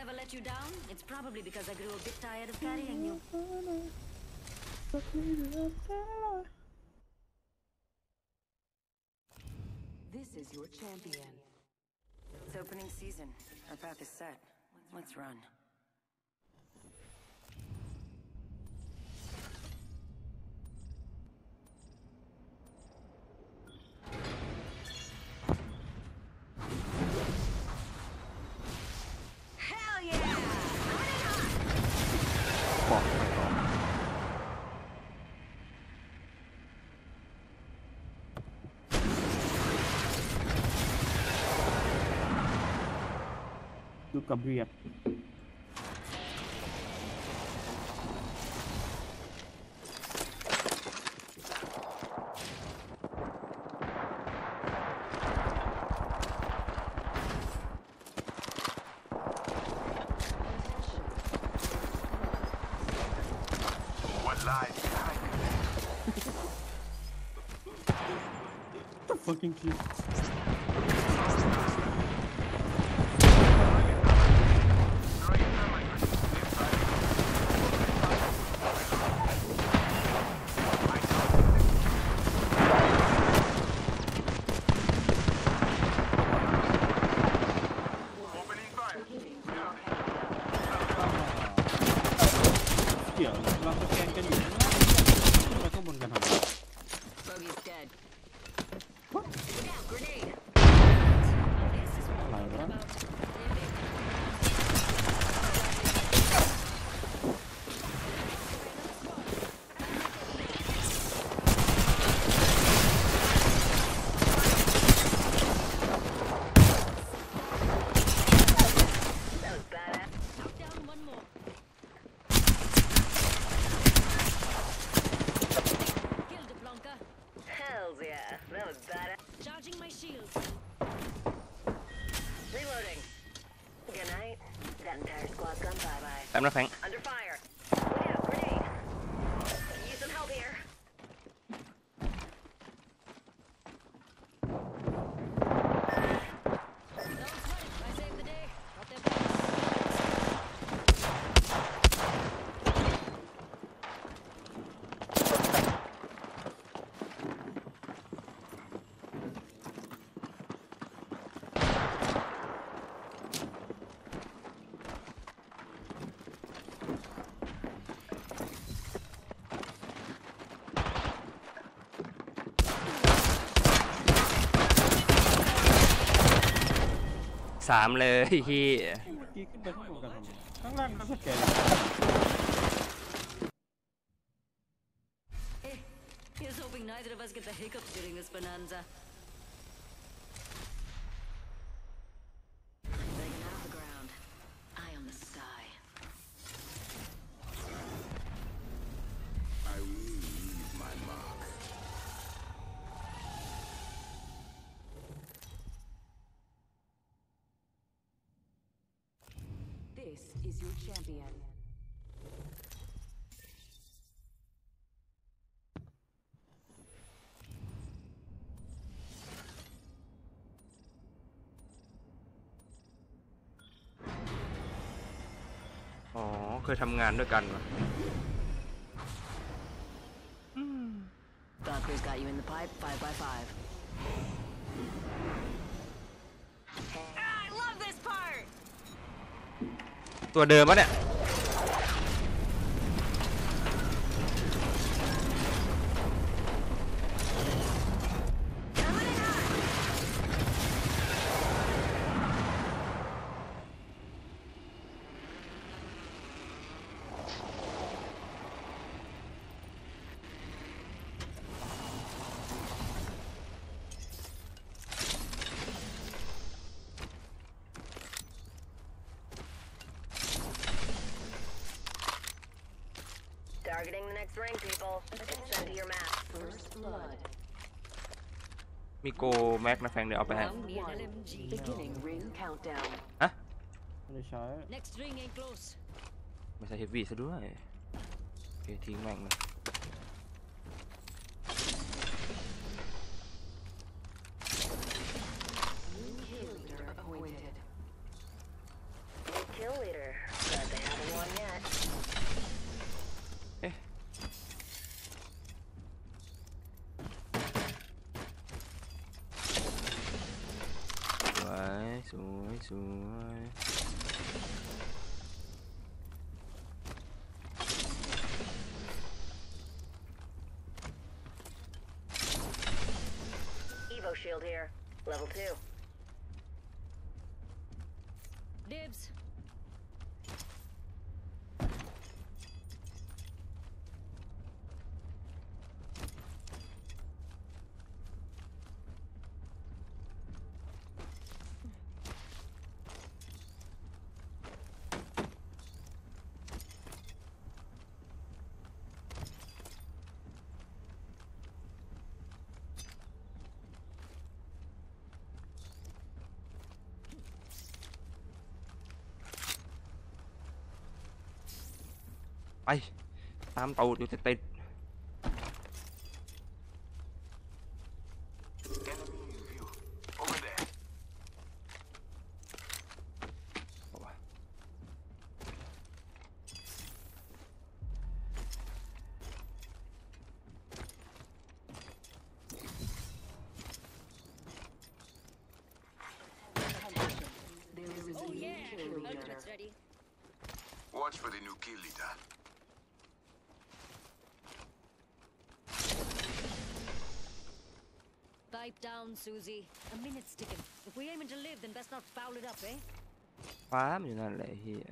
ever let you down, it's probably because I grew a bit tired of carrying you. This is your champion. It's opening season. Our path is set. Let's run. Gabriel. fucking cute. สามเลยพี่เมื่อกี้ขึ้นไปข้างบนกันทำไมข้างล่างก็สแกน ยทำงานด้วยกันวะ Valkyrie's got you in the pipe, five by five. I love this part! ตัวเดิมปะเนี่ย Targeting the next ring, people. It's sent to your map. First blood. มีโกแม็กนะแฟรงค์เดี๋ยวเอาไปให้ Found me an LMG. Beginning ring countdown. ฮะ ไม่ได้ใช้ Next ring ain't close. ไม่ใช่เฮฟวี่ซะด้วย โอเค ทิ้งแม่งเลย Evo shield here. Level 2. ามตูดอยู่ติด Enemy in view. Over there. ๆเอาวะ There is a Oh new yeah. kill leader. Ultimate's ready. Watch for the new kill leader. Pipe down, Susie. A minute's ticking. If we aiming to live, then best not foul it up, eh? ฟ้ามันอยู่นั่นแหละไอ้เฮีย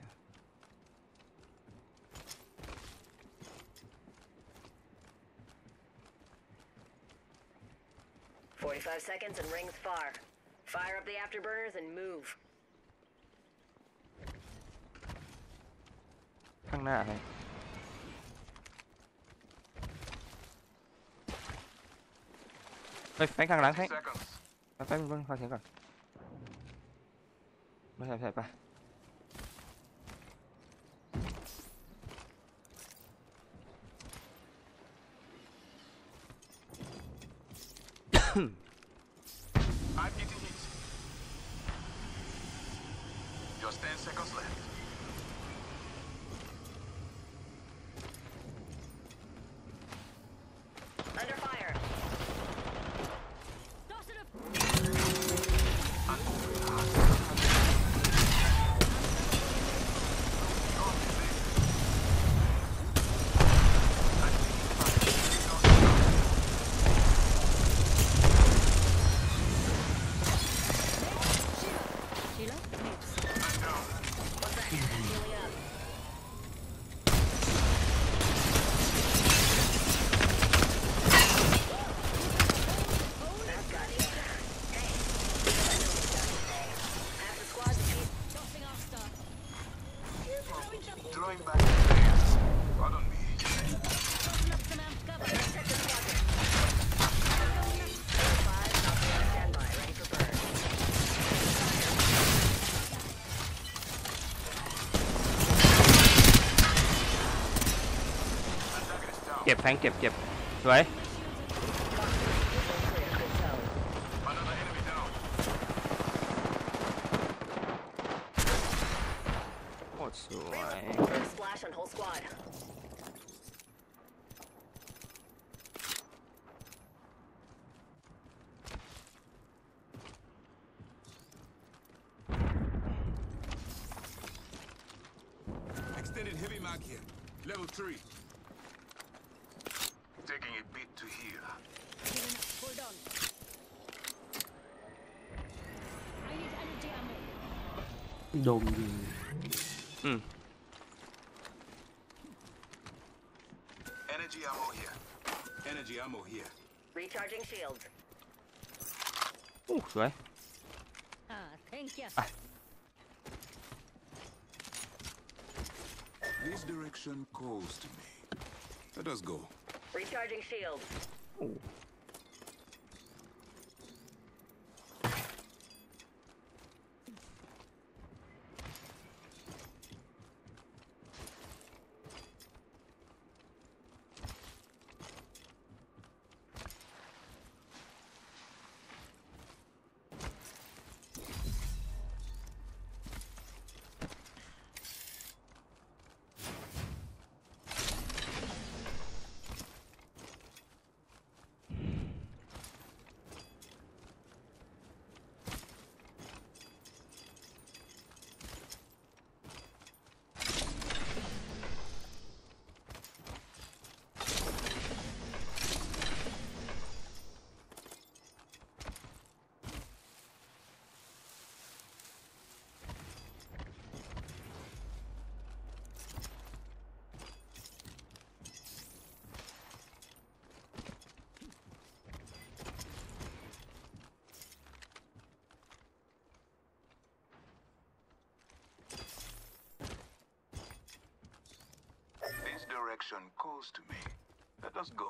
45 seconds and rings far. Fire up the afterburners and move. ข้างหน้าไป เฮ้ยแฟงข้างหลังแฟง Seconds. ไปแฟงเพิ่งฟังเสียงก่อนไม่ใช่ไม่ใช่ไป I'm งเก็บเก็บสวย Clear, good zone. Another enemy down. โคตรสวย taking a bit to heal. Hold on. I need energy ammo. Don't be. Hmm. Energy ammo here. Energy ammo here. Recharging shields. Oh, sorry. Ah, thank you. Ah. This direction calls to me. Let us go. Recharging shields. อู้ direction calls to me. Let us go.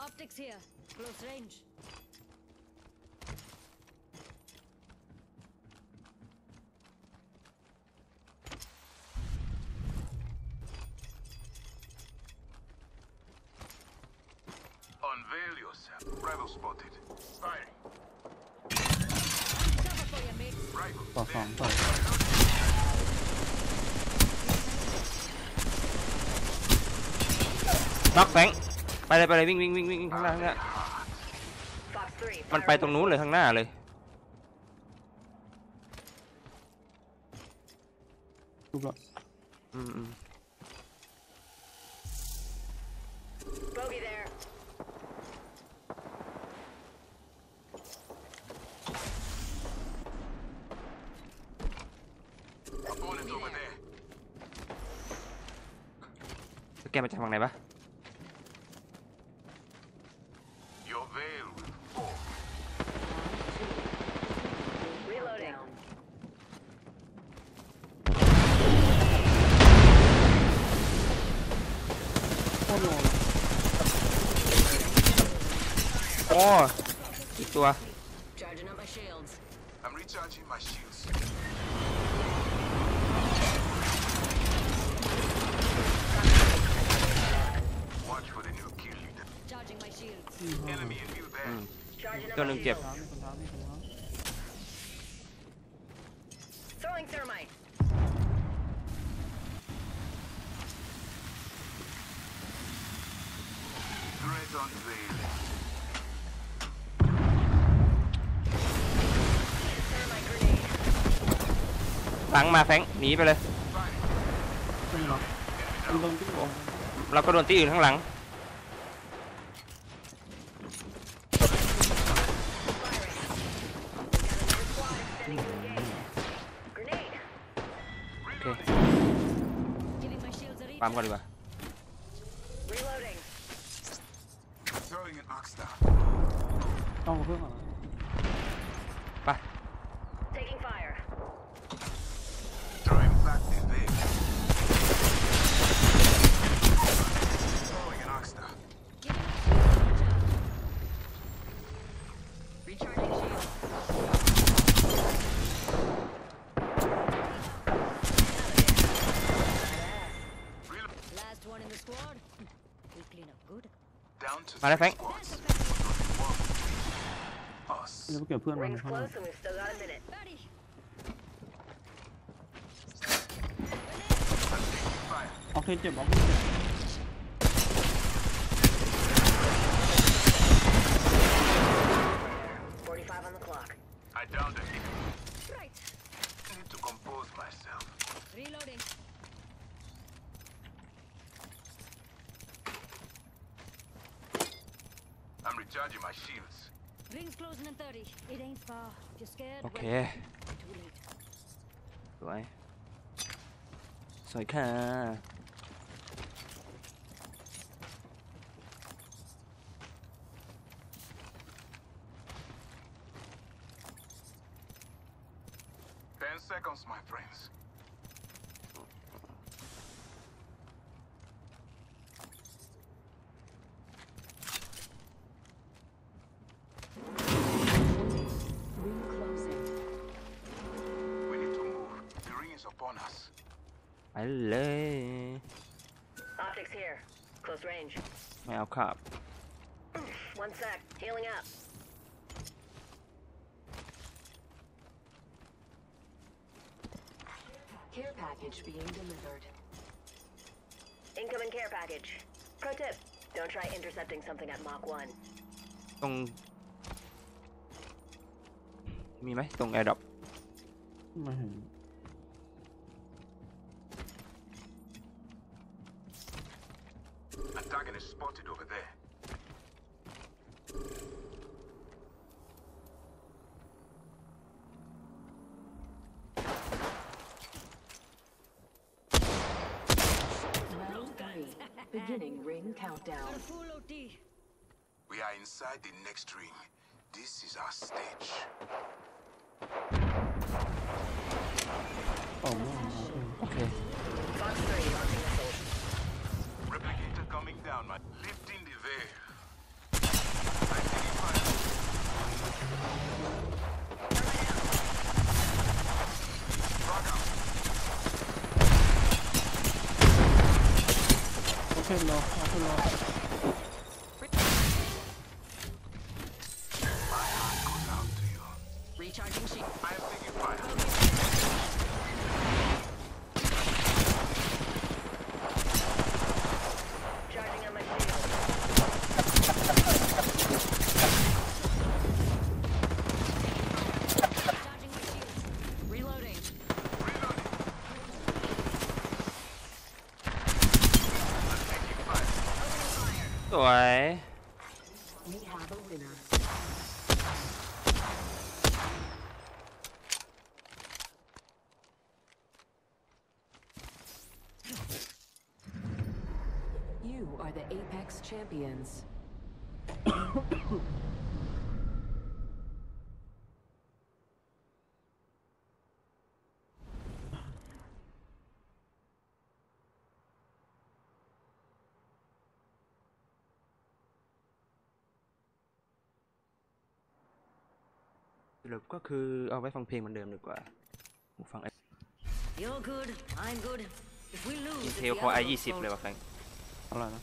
Optics here. Close range. น็อกแฟงไปเลยไปเลยวิ่งวิ่งวิ่งวิ่งข้างหน้าข้างหน้า Fox 3. มันไปตรงนู้นเลยข้างหน้าเลย ทุบแล้ว อืมอืม Bogey there. Opponent over there. สแกนมาจากฝั่งไหนปะ Your veil will fall. Reloading. Down. โคตรโลเลย โอ้อีกตัว Charging up my shields. I'm recharging my shields. Watch for the new kill leader. Charging my shields. Enemy in view there. อืม Charging up Got my him, Jeff. shields. เท้ามีคนเท้ามีคนเท้า Throwing thermite. Threat unveiled. Thermite grenade. ตังมาแฟงหนีไปเลยเราก็โดนที่อื่นข้างหลังโอเคปั๊มก่อนดีกว่า มาแล้วแฟง six squads. Us. เดี๋ยวไปเก็บเพื่อนมัน Rings ข้างหน้า close and we've still got a minute. Ready. I'm taking fire. โอเคเจ็บออก 45 on the clock. I downed a hit. Right. I need to compose myself. Reloading. I'm recharging my shields. Rings closing in 30. It ain't far. If you're scared, okay. Too late. Right. So I can ไม่เอาขับ One sec. Healing up. Care package being delivered. Incoming care package. Pro tip. Don't try intercepting something at Mach 1. ตรง มีไหมตรงแอร์ดรอป ไม่เห็น Apex champions. สรุปก็คือเอาไว้ฟังเพลงเหมือนเดิมดีกว่าหูฟัง You're good. I'm good. If we lose, อิน it's เท the ลคอ other ไอ one's ยี่สิบ fault. เลยว่ะแฟงอะไรนะ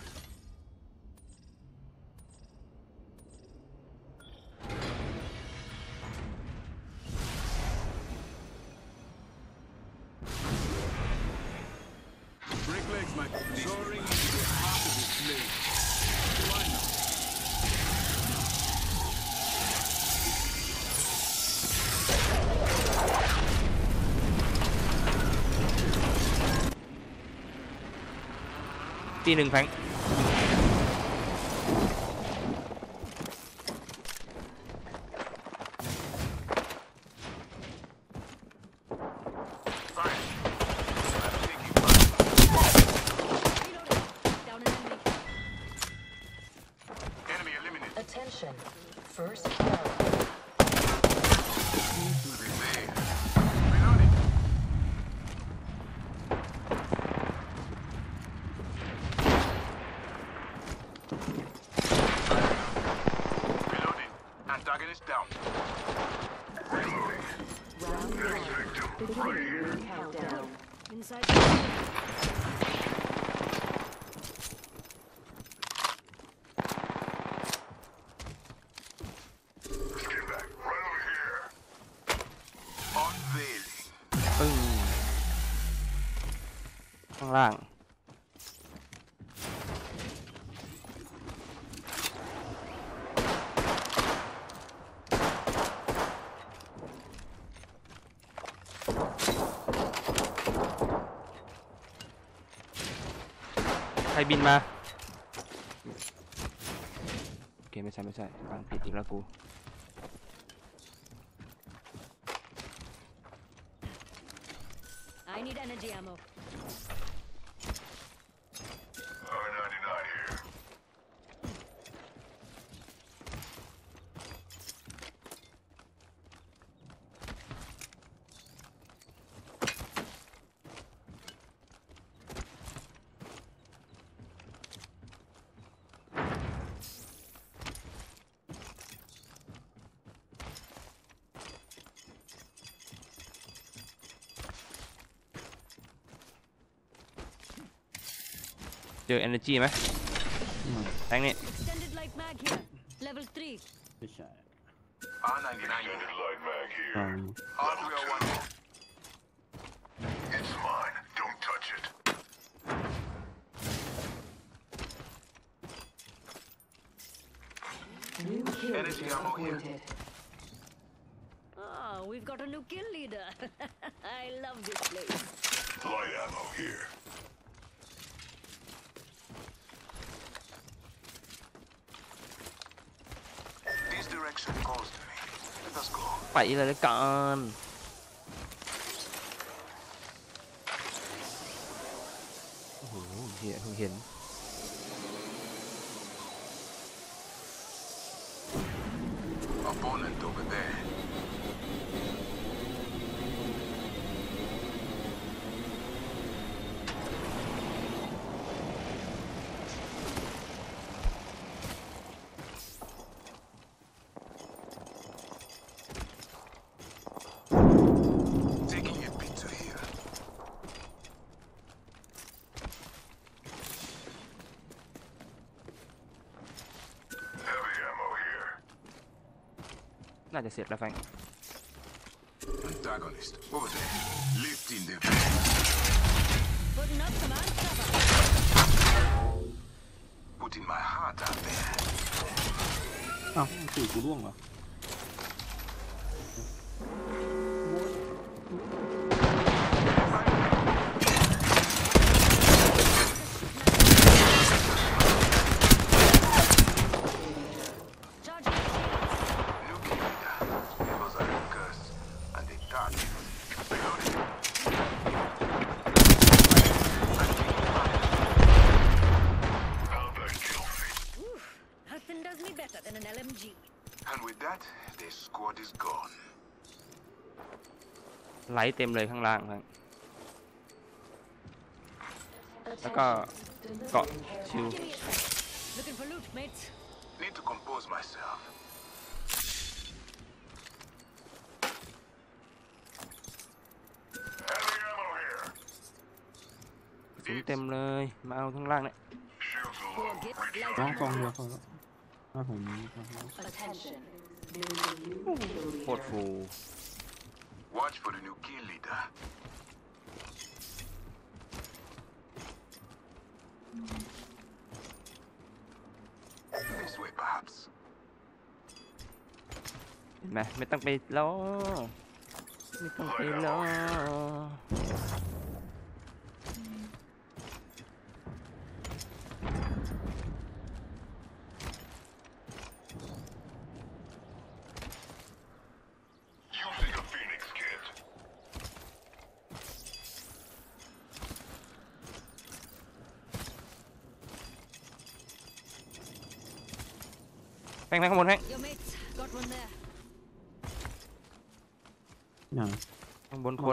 Break legs, my soaring into the heart of the slave. Why not? T หนึ่งแฟง Fire. I'm taking fire. Reloading. Down an enemy. Enemy eliminated. Attention. First blood. Reveal. Reloading. Reloading. Antagonist down. Reloading. Round one. Beginning ring countdown. Inside. the shield. Get back. Right over here. Unveiling. ปึ้งข้างล่าง ใคร บินมา โอเค ไม่ใช่ ไม่ใช่ฟังผิดอีกแล้วกู I need energy ammo. R99 here. เจอ energy ไหมแทงนี่ Extended light mag here. Level 3. ไม่ใช่ R99 unit. light mag อ่า Hardware one. It's mine. Don't touch it. New kill Energy leader ammo here. appointed. Oh, we've got a new kill leader. I love this place. Light ammo here. This direction calls to me. Let us go. ไปเลยละกันโอ้โหเหี้ยเพิ่งเห็น Opponent over there. Taking a picture here. Heavy ammo here. น่าจะเสร็จแล้วแฟง Antagonist over there. Lifting the Putting up some cover. putting my heart out there. อ้าวสี่กูร่วงเหรอ Charging shields. New kill leader. It was a curse. And they target. Reloading. How'd that kill feed? Oof. Nothing does me better than an LMG. And with that, the squad is gone. ไล ท์เต็มเลยข้างล่างแฟงแล้วก็เกาะชิว Give me a sec. Looking for loot, mates. Need to compose myself. Heavy ammo here. กระสุนเต็มเลย มาเอาข้างล่างเนี่ย Shields are Poor low. git. Recharge. Light ร้อง ammo. กองเดียวพอแล้วถ้าผมพอแล้ว Attention. There is a new kill โคตร leader. ฟู Watch for the new kill leader. This way, perhaps. เห็นไหมไม่ต้องไปรอไม่ต้องไปรอ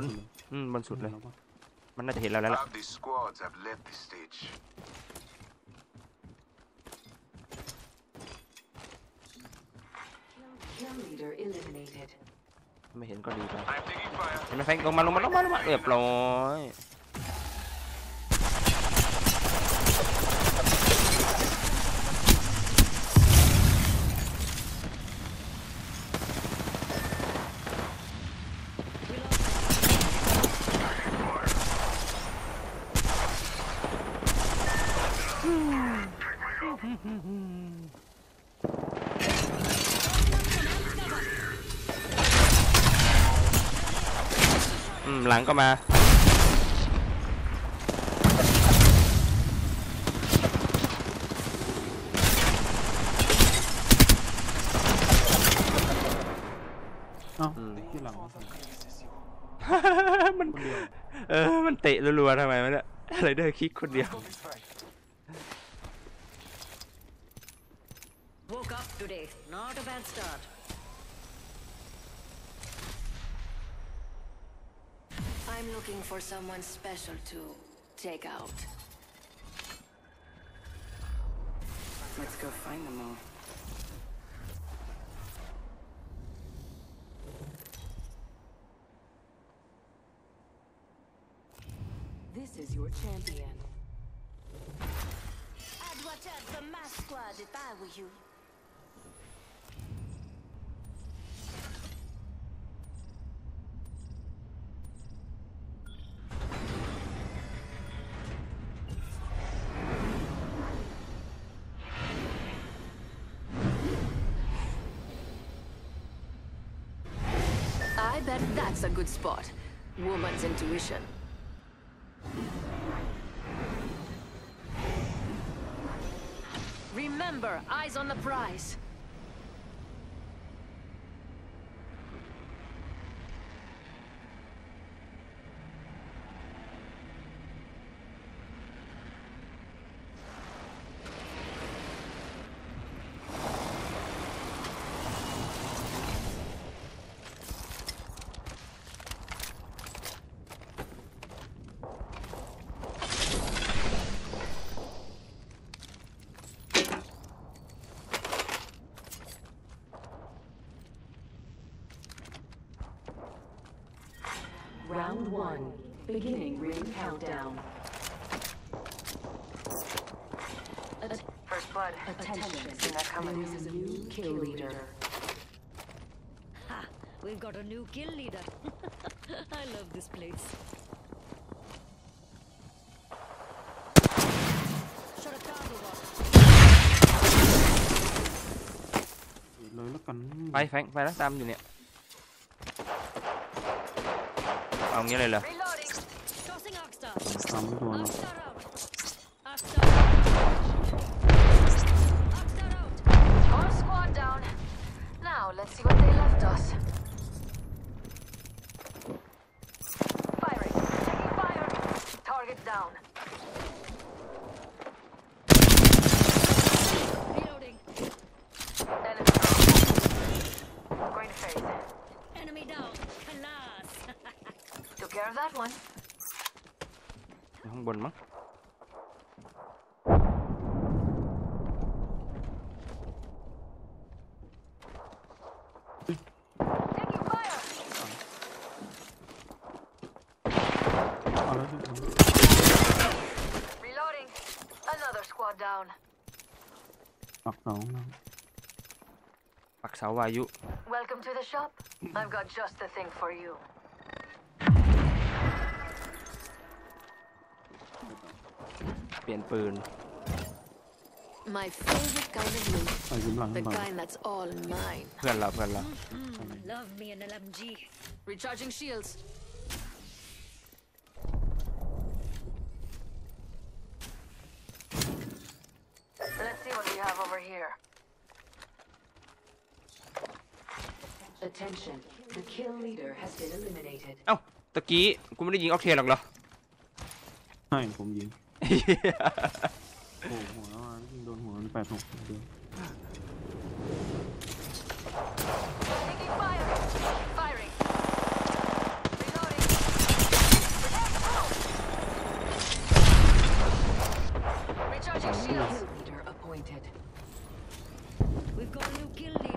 นคนอืมบนสุดเลย มันน่าจะเห็นเราแล้วล่ะ Half the squads have left the stage. Kill leader eliminated. ไม่เห็นก็ดีไป I'm taking fire. เห็นไหมแฟงลงมาลงมาลงมาลงมาเรียบร้อย งก็มาเอ้าอืมที่หลังมันเออ มันเตะรัวๆทำไมวะเนี่ยอะไรเดอร์คิกคนเดียว Woke up today. Not a bad start. Looking for someone special to take out. Let's go find them all. This is your champion. I'd watch out for my squad if I were you. That's a good spot. Woman's intuition. Remember, eyes on the prize. Reloading. Tossing Arcstar. ตามไม่โดนหรอก Arcstar out. Arcstar. Arcstar out. Whole squad down. Now let's see what they ายุ ah, Welcome to the shop. I've got just the thing for you. ปลี่ยนปืน My favorite kind of loot. ใส่ยิ้มหลัง The หน่อย kind that's all mine. เพื่อนเราเพื่อนเรา Love me an LMG. Recharging shields. Let's see what we have over here. Attention. The kill leader has been eliminated. เอ้าตะกี้กูไม่ได้ยิงออกเทนหรอกเหรอใช่ผมยิง โอ้โหหัวแล้วอ่ะยิงโดนหัวมันแปดหกเดียว Taking fire. Firing. Reloading. Recharging shields. Kill leader appointed. We've got a new kill leader.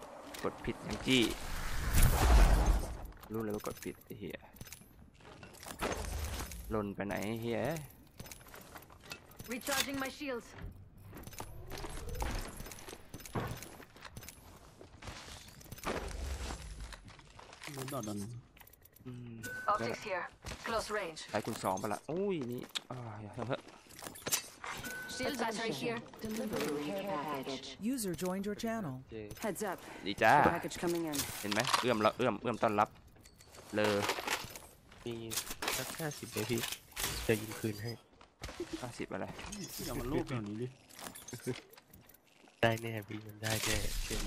กดผิดอย่างจี้ รู้เลยว่ากดผิดไอ้เฮียหล่นไปไหนไอ้เฮีย Recharging my shields. มันดอดดันอืม Optics here. Close range. ใช้คุณสองไปละอุ้ยนี่อ่าอย่าทำเถอะ Shield battery here. Delivery care package. User joined your channel. Heads up. ดีจ้า Package coming in. เห็นไหมเอื้อมเราเอื้อมเอื้อมต้อนรับ เลอมีสักห้าสิบไหมพี่ จะยิงคืนให้ ห้าสิบอะไร อย่ามาลูกอย่างนี้ดิ ได้แน่พี่มันได้แน่เชื่อ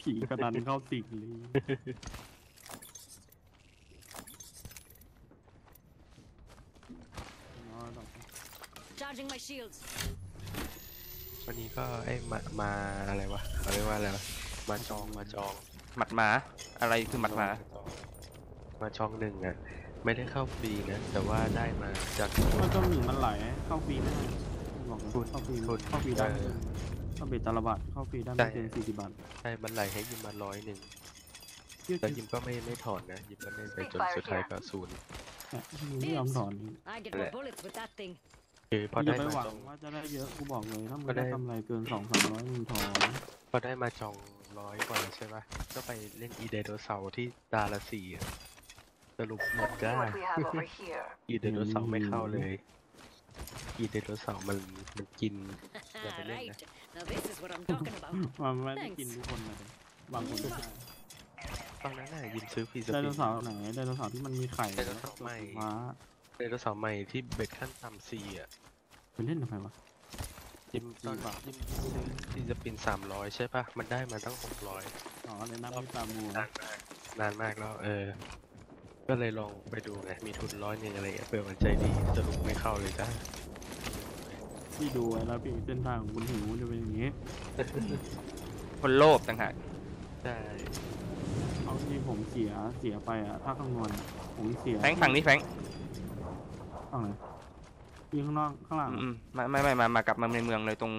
ผีกระดันเข้าติ่งเลยน้อยดอก Charging my shields. วันนี้ก็ไอ้มามาอะไรวะเขาเรียกว่าอะไรวะมาจองมาจองหมัดหมาอะไรคือหมัดหมาจองมาจองหนึ่งอะไม่ได้เข้าฟรีนะแต่ว่าได้มาจากมันก็หนึ่งมันไหลเข้าฟรีไม่ได้บอกเลยทุนเข้าฟรีทุนเข้าฟรีได้เออเข้าเบ็ดตาละบาทเข้าฟรีได้ใช่ไม่เกินสี่สิบบาทใช่มันไหลให้ยิมมาร้อยหนึ่งเยอะแต่จยิริงมก็ไม่ไม่ถอนนะยิมก็เล่นไปจนสุดท้ายก็ศูนย์แต่มึงไม่ยอมถอนนี่ I get more bullets with that thing. คือพออย่าได้ไปมาหวังจองว่าจะได้เยอะกูบอกเลยถ้ามึงก็ได้ได้กำไรเกินสองสามร้อยมึงถอนพอได้มาจองร้อยกว่าใช่ปะก็ไปเล่นอีเดโดเสาร์ที่ตาละสี่อะสรุปหมด Let's see จ้า what we have over here. อีเดโดเสาร์ไม่เข้าเลย อีเดโดเสาร์มันมันกิน อย่าไปเล่นนะ right. Now this is what I'm talking about. มันไม่ได้กินทุกคนเลยบางคนก็ได้ตอนนั้นน่ะยิมซื้อฟรีสไดปิโนนเสาร์ไหนไดโนเสาร์ที่มันมีไข่ไดโนเสาร์ใหม่ ฟ้า ไดโนเสาร์ใหม่ที่เบ็ดขั้นต่ำสี่อะไปเล่นทำไมวะ ยิมตอนยิมซื้อฟรีสปินสามร้อยใช่ปะมันได้มาตั้งหกร้อยอ๋อในน้ำมีตาบัวนานมากนานมากแล้วเออ ก็เลยลองไปดูไงมีทุนร้อยหนึ่งอะไรเงี้ยเผื่อมันใจดีสรุปไม่เข้าเลยจ้าพี่ดูไว้แล้วพี่เส้นทางของคุณหิวจะเป็นอย่างนี้ คนโลภต่างหากใช่เอาที่ผมเสียเสียไปอะ ถ้าคำนวณอะผมเสียแฟงฝั่งนี้แฟง ฝั่งไหนยิงข้างนอกข้างหลังอืมๆไม่ไม่ไม่มามากลับมาในเมืองเลยตรง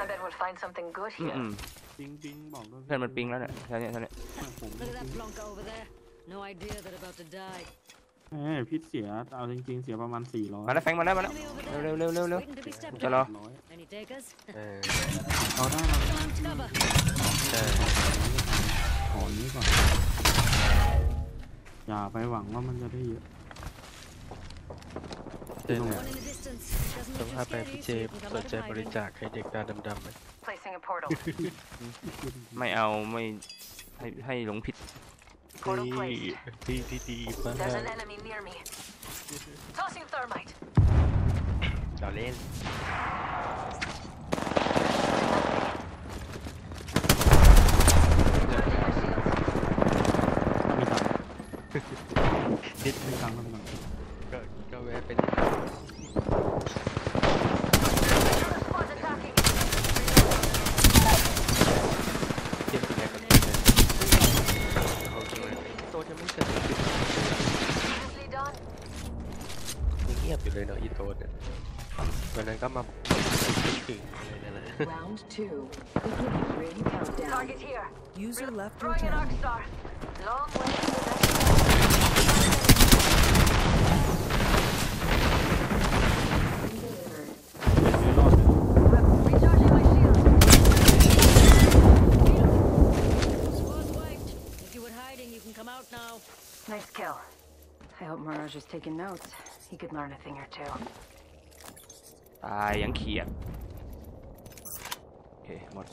I bet we'll find something good อืม here. อืมปิงปิงบอกด้วยเพื่อนมันปิงแล้วเนี่ยแถวเนี้ยแถวเนี้ย ผม Look at that plonker over there. No idea they're about to die. เอ้ยพิษเสียเอาจริงๆเสียประมาณสี่ร้อยมาแล้วแฟงมาแล้วมาแล้ว Enemy over เร็ว there. เร็วเร็วเร็ว Waiting to be stepped จะรอ on. Any takers? เออ เอาได้แล้ว Come on, cover. ใช่ถอนนี้ก่อน อย่าไปหวังว่ามันจะได้เยอะ เจอ One เนี่ย in the distance. Doesn't ต้อง look พา too ไป scary, พี่ so เจ you can come สน out ใจ of บริ hiding. จาคให้เด็กตาดำๆไหม Placing a portal. ไม่เอาไม่ให้ให้หลงผิด Portal ดี placed. ดีดีดีมาก There's an enemy near me. Tossing thermite. เราเล่นถ้ามีตังค์นิดมีตังค์ก็มีตังค์ก็ก็แวะไปเล่น Squad's attacking. เทียบแรกกันเลยโอเคโตจะไม่เสร็จ Previously done. ยัง เงียบอยู่เลยเนาะอีโตเนี่ยวันนั้นก็มาคิดถึงอะไรนั่นแหละ Round two. Beginning ring countdown. Target here. User left your Throwing an arc channel. star. Long way to the next. Nice kill. I hope Mirage is taking notes. He could learn a thing or two. ตายยังเขียดโอเคหมด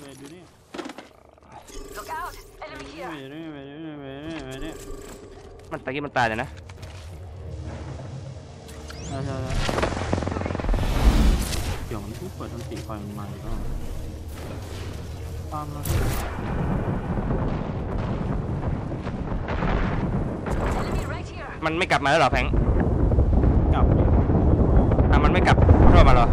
เวทอยู่นี่ Look out! เว Enemy ท here. อยู่นี่เวทอยู่นี่เวทอยู่นี่เวทอยู่นี่มันตะกี้มันตายเลยนะใช่ใช่ใช่เดี๋ยวมันพูดเปิดทันติไฟมันมาอีกแล้วตามมา Enemy right here. มันไม่กลับมาแล้วเหรอแฟงกลับดิอะมันไม่กลับโทษมาเหรอ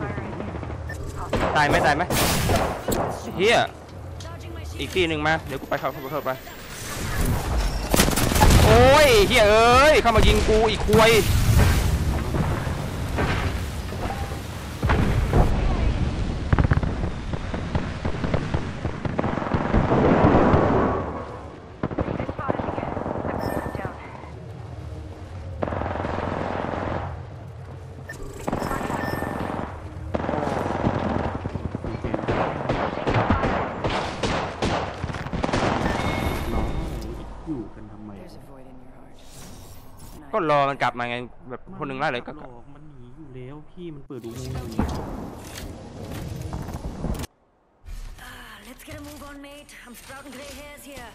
Firing. ตายไหมตายไหมเฮีย Charging my อี shield. กที่หนึ่งมา เดี๋ยวกูไปเข้าเข้าเข้าไป โอ้ยเฮียเอ้ย เข้ามายิงกูอีกควย ก็รอมันกลับมาไงแบบคนหนึ่งไล่เลยก็หลอกมันหนีอยู่แล้วพี่มันเปิดอุโมงค์อยู่ Ah, let's get a move on, mate. I'm sprouting gray hairs here.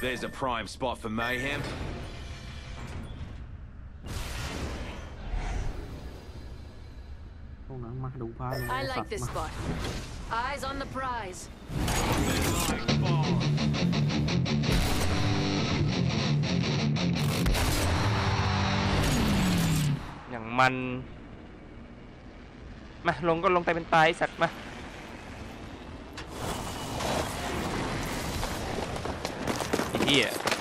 There's a prime spot for mayhem. I like this spot. Eyes on the prize. Yang man. here.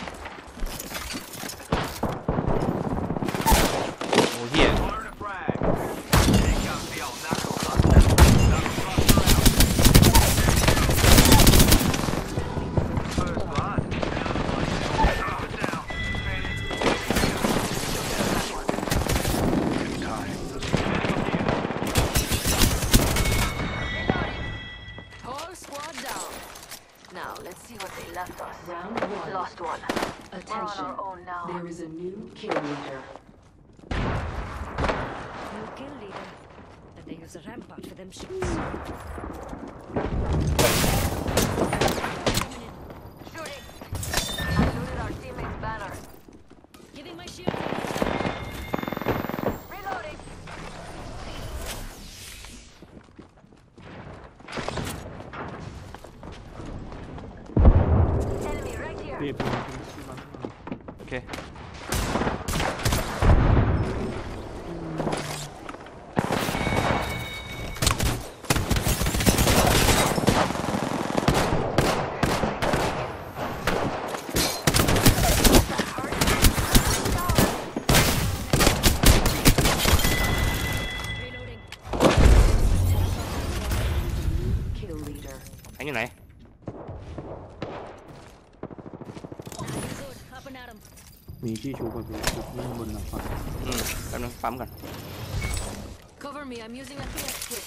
Cover me, I'm using a PS kit.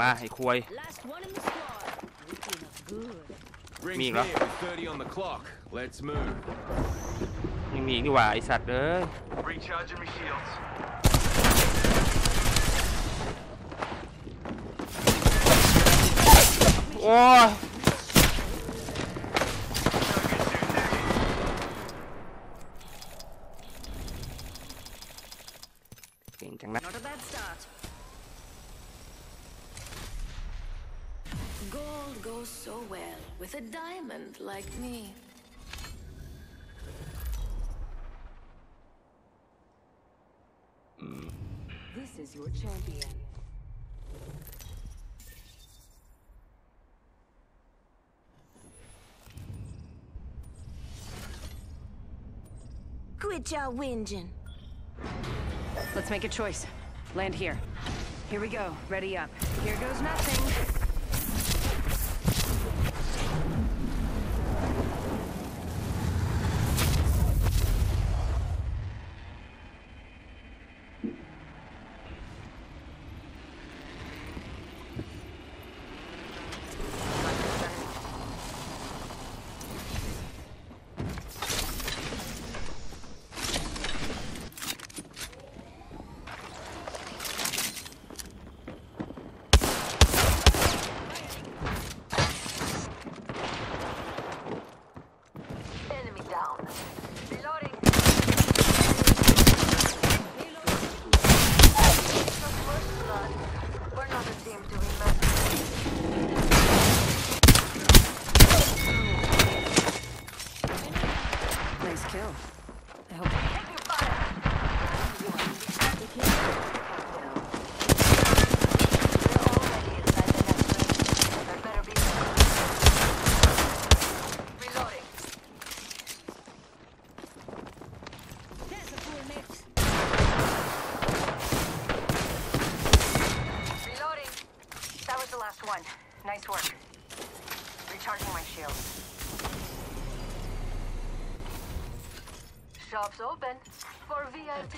มาไอ้ควยมีอีกเหรอยังมีอีกดีกว่าไอสัตว์เอ้ยโอ้ y'all whinging. Let's make a choice. Land here. Here we go. Ready up. Here goes nothing.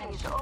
Hazel.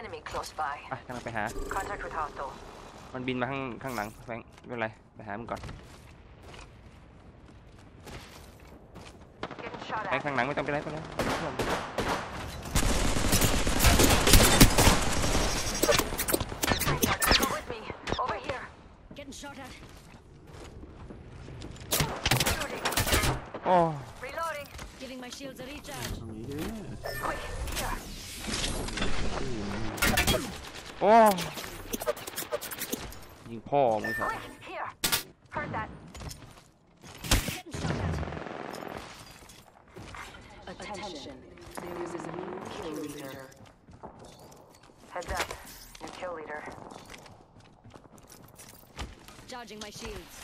Enemy close by. ไปกำลังไปหา Contact with hostile. มันบินมาข้างข้างหลังแฟงไม่เป็นไรไปหามันก่อน Getting shot ไป at. ข้างหลังไม่ต้องไปไหนไปไหนเพื่อน Go with me. Over here. Getting shot at. Shooting. โอ้ Reloading. Giving my shields a recharge. ตรงนี้ดิ Quick. Here. โอ้ยิงพ่อมึงสัตว์ Quick. Here. Heard that. Getting shot at. Attention. There is a new kill leader. Heads up. New kill leader. Charging my shields.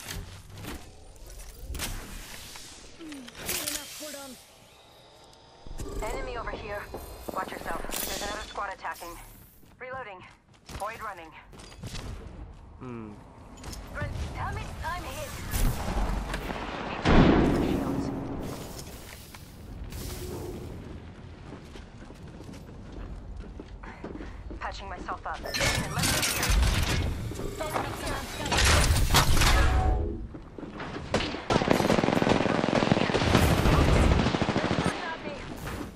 Mm, healing up. Hold on. Enemy over here. Watch yourself. There's another squad attacking. Reloading. Void running. อืม Run. Damn it. I'm hit. Shields. Patching myself up. And let's go here. Tossing up some amp. Got it. Not me.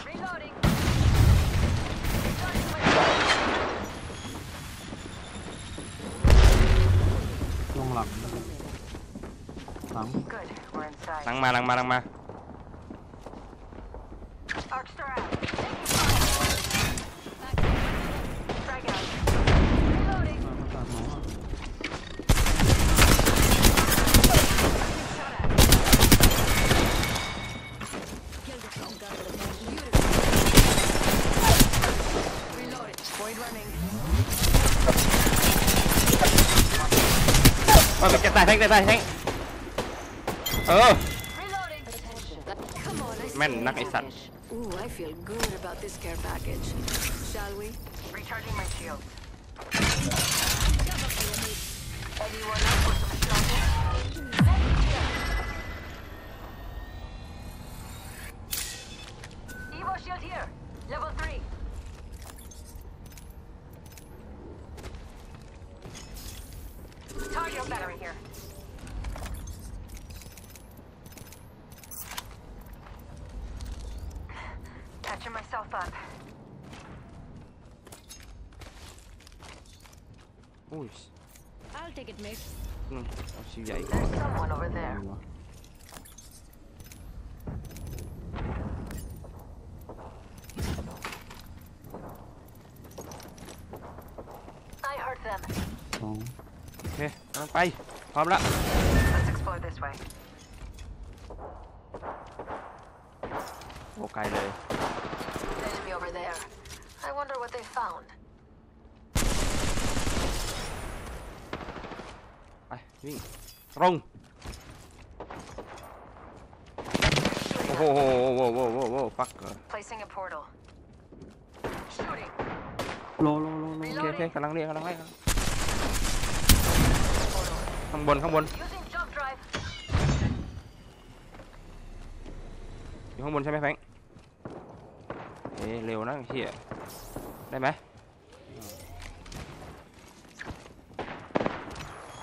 Reloading. Recharging my shield. ลงหลังหลัง Good. We're inside. หลังมาหลังมาหลังมา Arcstar out. Taking fire. Frag out. Reloading. มาตัดหมอ Shot at. Killed the strong gun. Reloading. Void running. โอ้ยจะตายแทงจะตายแทงเออ Reloading. Come on, I Man, see knock a it out. package. Ooh, I feel good about this care package. Shall we? Recharging my shield. มเอาชิวใหญ่ก่อน There's someone over อะไร there. วะ I heard them. สองโอเคกำลังไปพร้อมละ Let's explore this way. โอ้ไกลเลย Enemy over there. I wonder what they found. ไปวิ่ง ตรง โอ้โหโอ้โหโอ้โหโอ้โหฟักกอร์ Placing a portal. Shooting. โลโลโลโลโอเคโอเคกำลังเรียกกำลังไล่ข้างบนข้างบน Using jump drive. อยู่ข้างบนใช่ไหมแฟงเอ้ยเร็วนะเฮียได้ไหม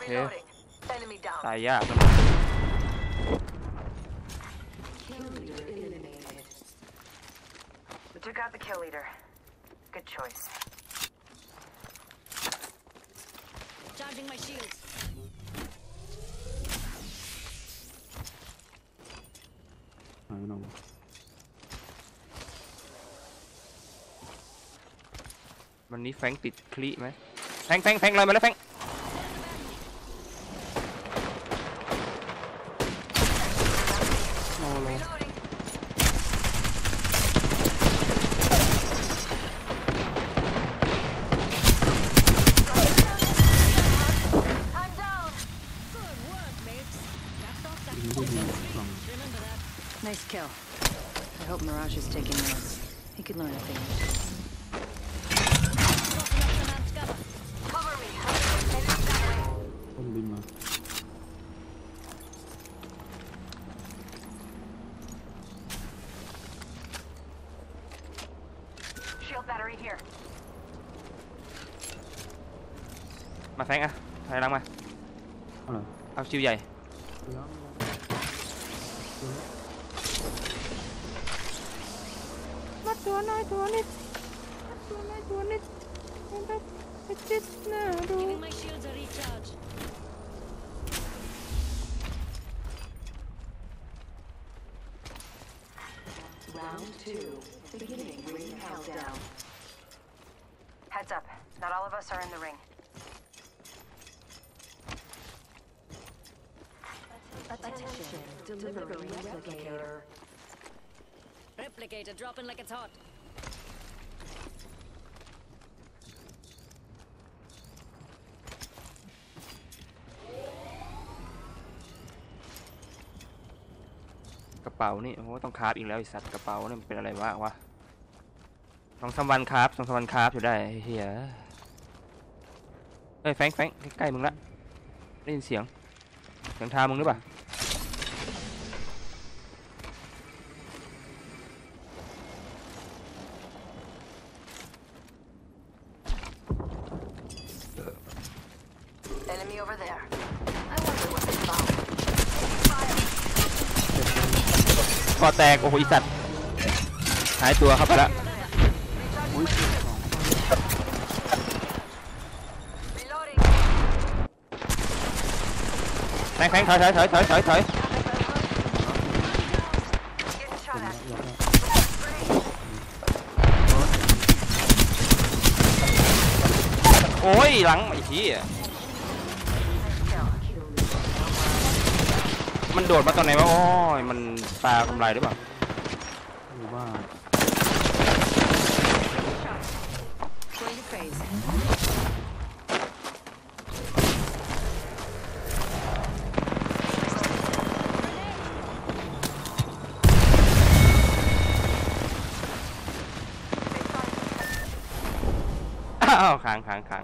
Reloading. Enemy down. ตายยากนะ Kill leader eliminated. We took out the kill leader. Good choice. Charging my shields. หายไปไหนวะ วันนี้แฟงติดคลีไหมแฟงแฟงแฟงลอยมาแล้วแฟง เอาชิวใหญ่ เดี๋ยว มาตัวน้อยตัวนิดตัวน้อยตัวนิดจิตน่าดู Giving my shields a recharge. Round two. Beginning ring countdown. Heads up. Not all of us are in the ring. Attention. Delivering replicator. Replicator dropping like it's hot. กระเป๋านี่โอ้โหต้องคราฟอีกแล้วไอสัตว์กระเป๋านี่มันเป็นอะไรวะวะสองสามวันคราฟสองสามวันคราฟอยู่ได้ไอ้เฮียเอ้ยแฟงแฟงใกล้ๆมึงละได้ยินเสียงเสียงเท้ามึงหรือเปล่า Enemy over there. I wonder what they found. Fire. คอ แตก โอ้โหไอสัตว์หายตัวเข้าไปละอุ้ยสองแฟงแฟงถอยถอยถอยถอยถอยถอยโอ้ยหลังไอ้เมันโดดมาตอนไหนวะโอ้ยมันปลากำไรหรือเปล่าหรือว่า Going to phase. อ้าวค้างค้างค้าง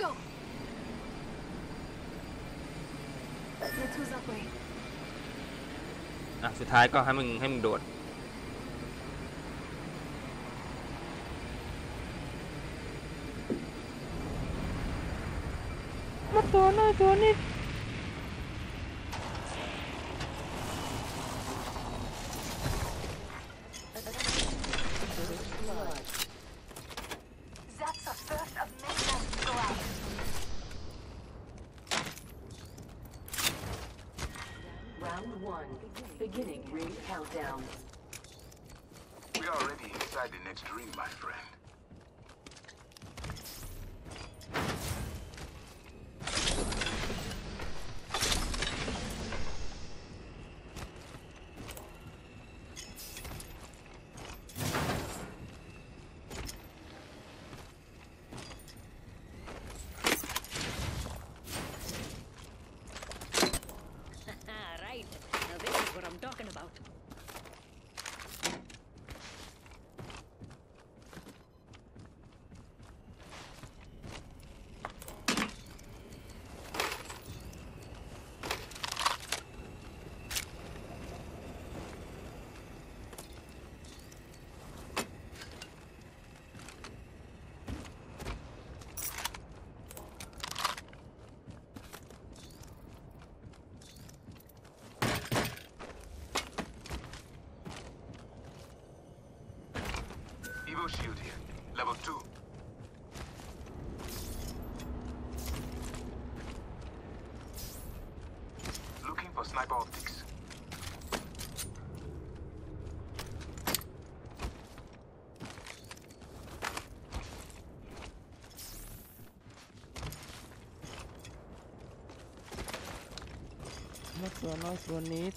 Go. Let's go that way. อะสุดท้ายก็ให้มึงให้มึงโดดมาตัวน้ for sniper optics. Not so nice one need.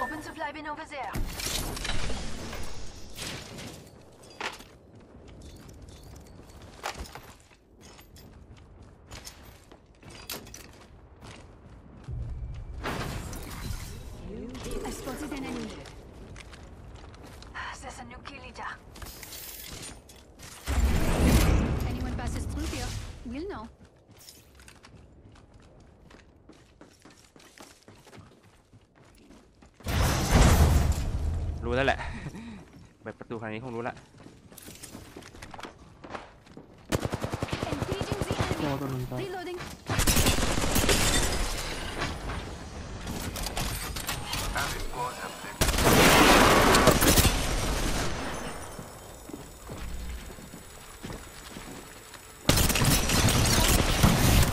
Open supply bin over there. ดประตูคราวนี้คงรู้ละ Engaging the โอ้ enemy. ตัวหนึงตาย Reloading. Anti squad have taken.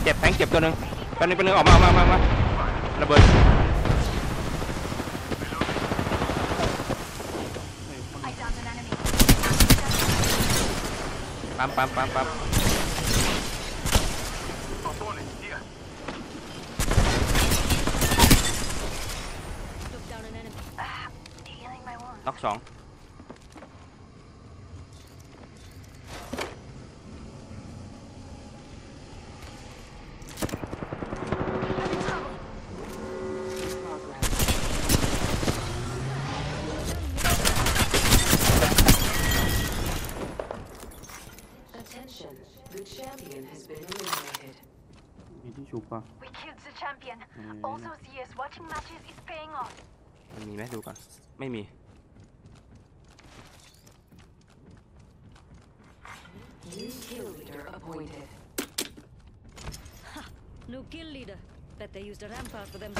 เจ็บแทงเจ็บตัวหนึ่งแป๊บนึงแป๊บนึงออกมาออกมาออกมาระเบิด I downed an enemy. ปั๊มปั๊มปั๊มปั๊ม Opponent here. Took down an enemy. Healing my wound. น็อกสอง I'm in trouble. Progress. Attention. The champion has been eliminated. มีที่ชุบปะ We killed the champion. Mm. All those years watching matches is paying off. มันมี ไหมดูก่อน ไม่มี New kill leader appointed. New kill leader. Bet they used a rampart for them.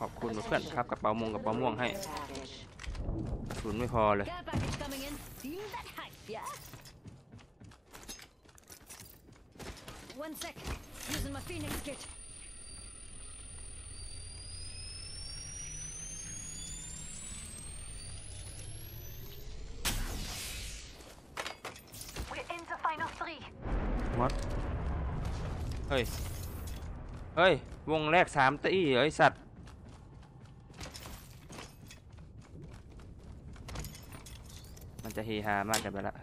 ขอบคุณเพื่อนครับกระเป๋ามงกระเป๋าม่วงให้ Care package. กระสุนไม่พอเลย Care package coming in. Feel that hype, yeah? One sec. Using my Phoenix kit. We're in the final three. วัด เฮ้ย เฮ้ย วงแรกสามตีเฮ้ยสัตว์ มันจะเฮฮามากกันไปละ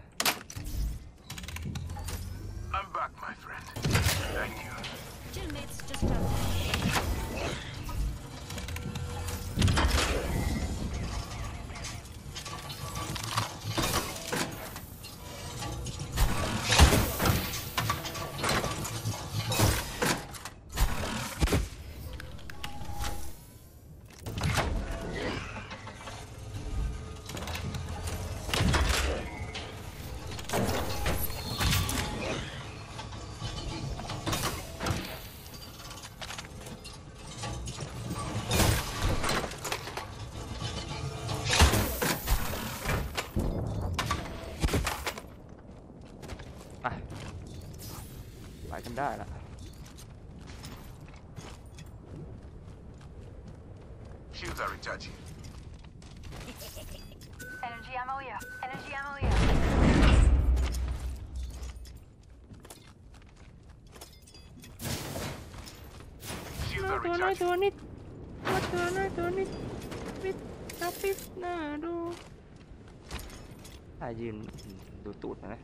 ดูตูดนะ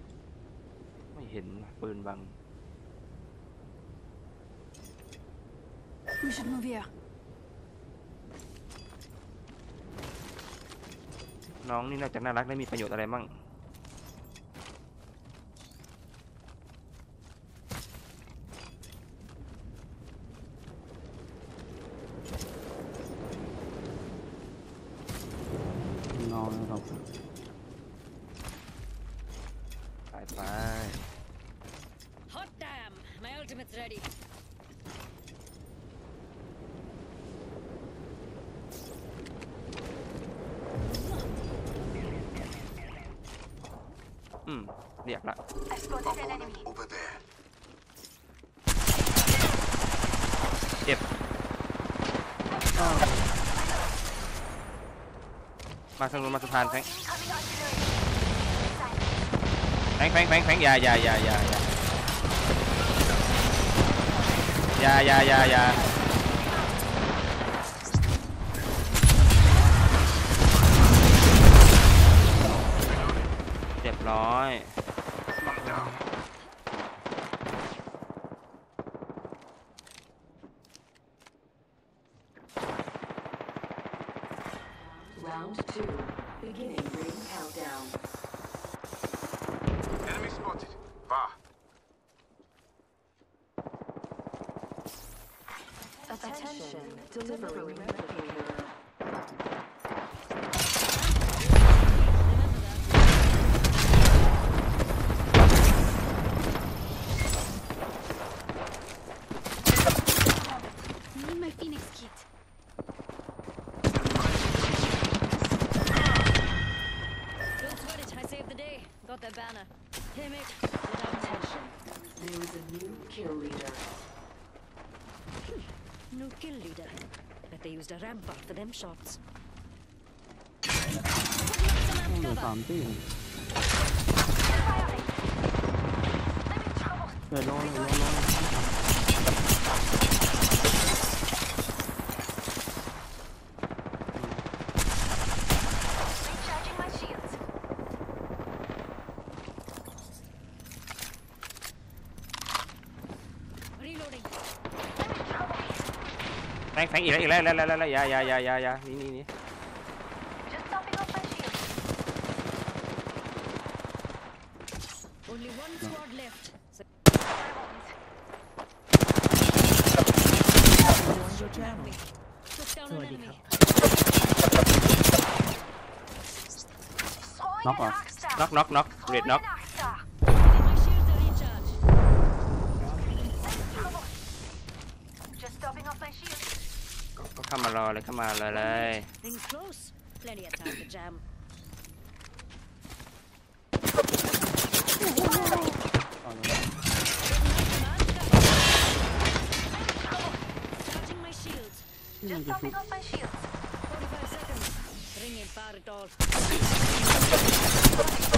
ไม่เห็นว่ะปืนบัง We should move here. น้องนี่นอกจากน่ารักได้มีประโยชน์อะไรมั่ง นอนเรา ไปไป Hot damn! My ultimate's ready. อืม เรียกละ I spotted an enemy. Over there. เจ็บ มาทางนู้นมาสะพานแฟง Incoming artillery. แฟงแฟงแฟงแฟงอย่าอย่าอย่าอย่าอย่าอย่าอย่าอย่า shots. There's something. They're long. งแฟงอีกแล้วอีกแล้วแล้วแล้วแล้วอย่าอย่าอย่าอย่าอย่านี่นี่นี่ Just topping off my shields. Only one squad left. So took down an enemy. น็อกเหรอน็อกน็อกน็อกเรดน็อก come on, Lele. Plenty of time to jam. Just popping off my shields. 45 seconds. Bringing fire at.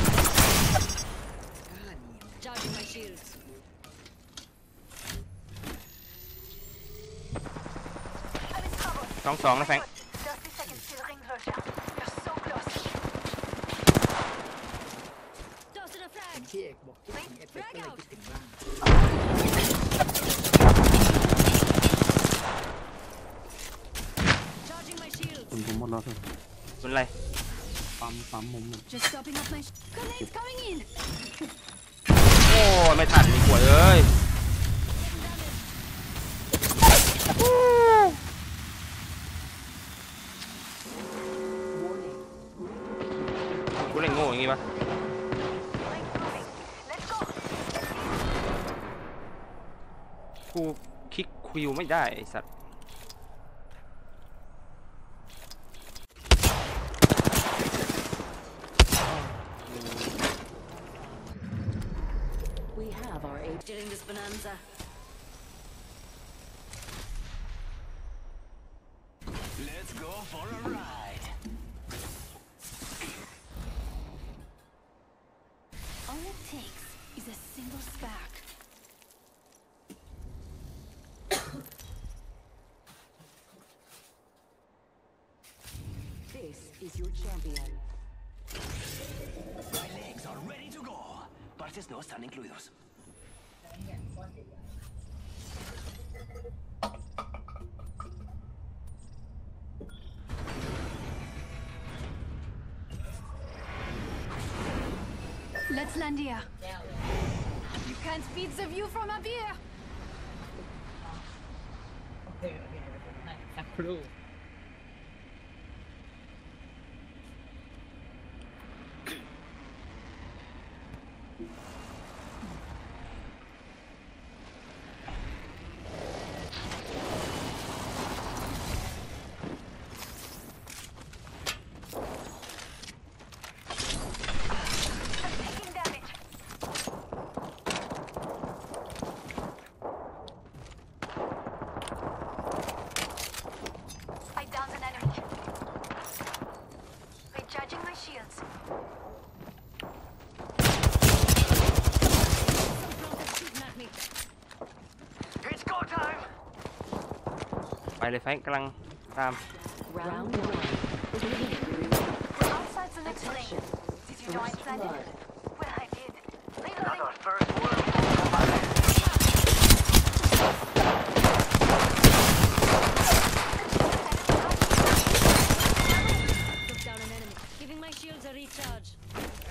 สองสองนะแฟง ได้ไอสัตว์ champion. My legs are ready to go. Partes no están incluidos. Let's land here. You can't beat the view from up here. สั ไปเลยแฟงกำลังตาม Round one. Outside the next ring. Did you know I planned it? Well, I did. Not Reloading. our first word. Took down an enemy. Giving my shields a recharge.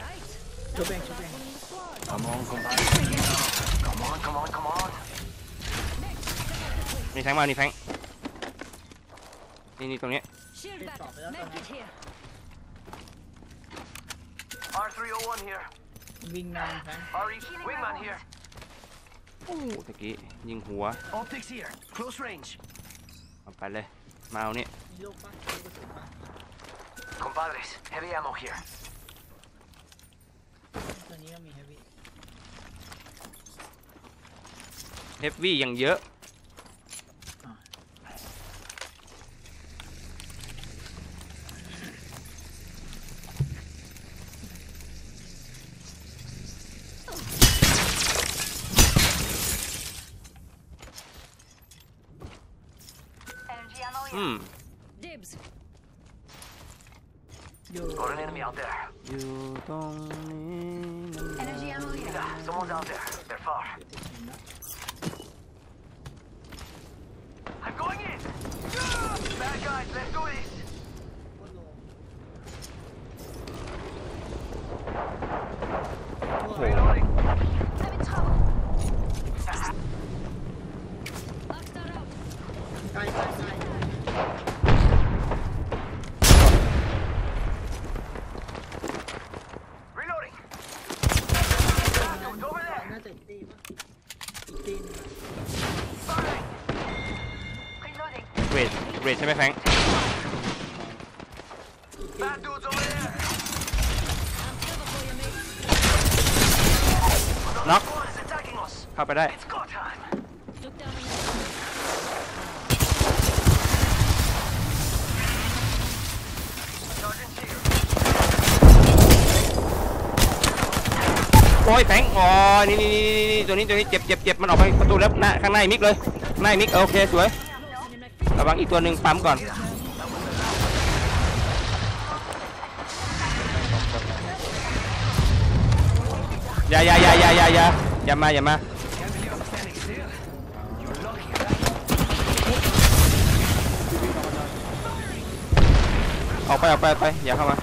Right. ชุบเองชุบเอง One in the squad. Come on, compadre. Come on, come on, come on. นี่แฟงมานี่แฟง นี่นี่ตรงนี้ Shield back. Stop it, that's Medkit here. R301 here. วิ่งนำแฟง RE, wingman here. โอ้ตะกี้ยิงหัว Optics here. Close range. เอาไปเลย มาเอานี่มีลูกปะมีกระสุนปะ Compadres, heavy ammo here. ตัวนี้ก็มีเฮฟวี่ เฮฟวี่ยังเยอะ ตัวนี้ตัวนี้เจ็บเจ็บเจ็บมันออกไปประตูแล้วหน้าข้างในมิกเลยหน้ามิกโอเคสวยระวังอีกตัวหนึ่งปั๊มก่อนอย่าอย่าอย่าอย่าอย่าอย่าอย่ามาอย่ามาออกไปออกไปออกไปอย่าเข้ามา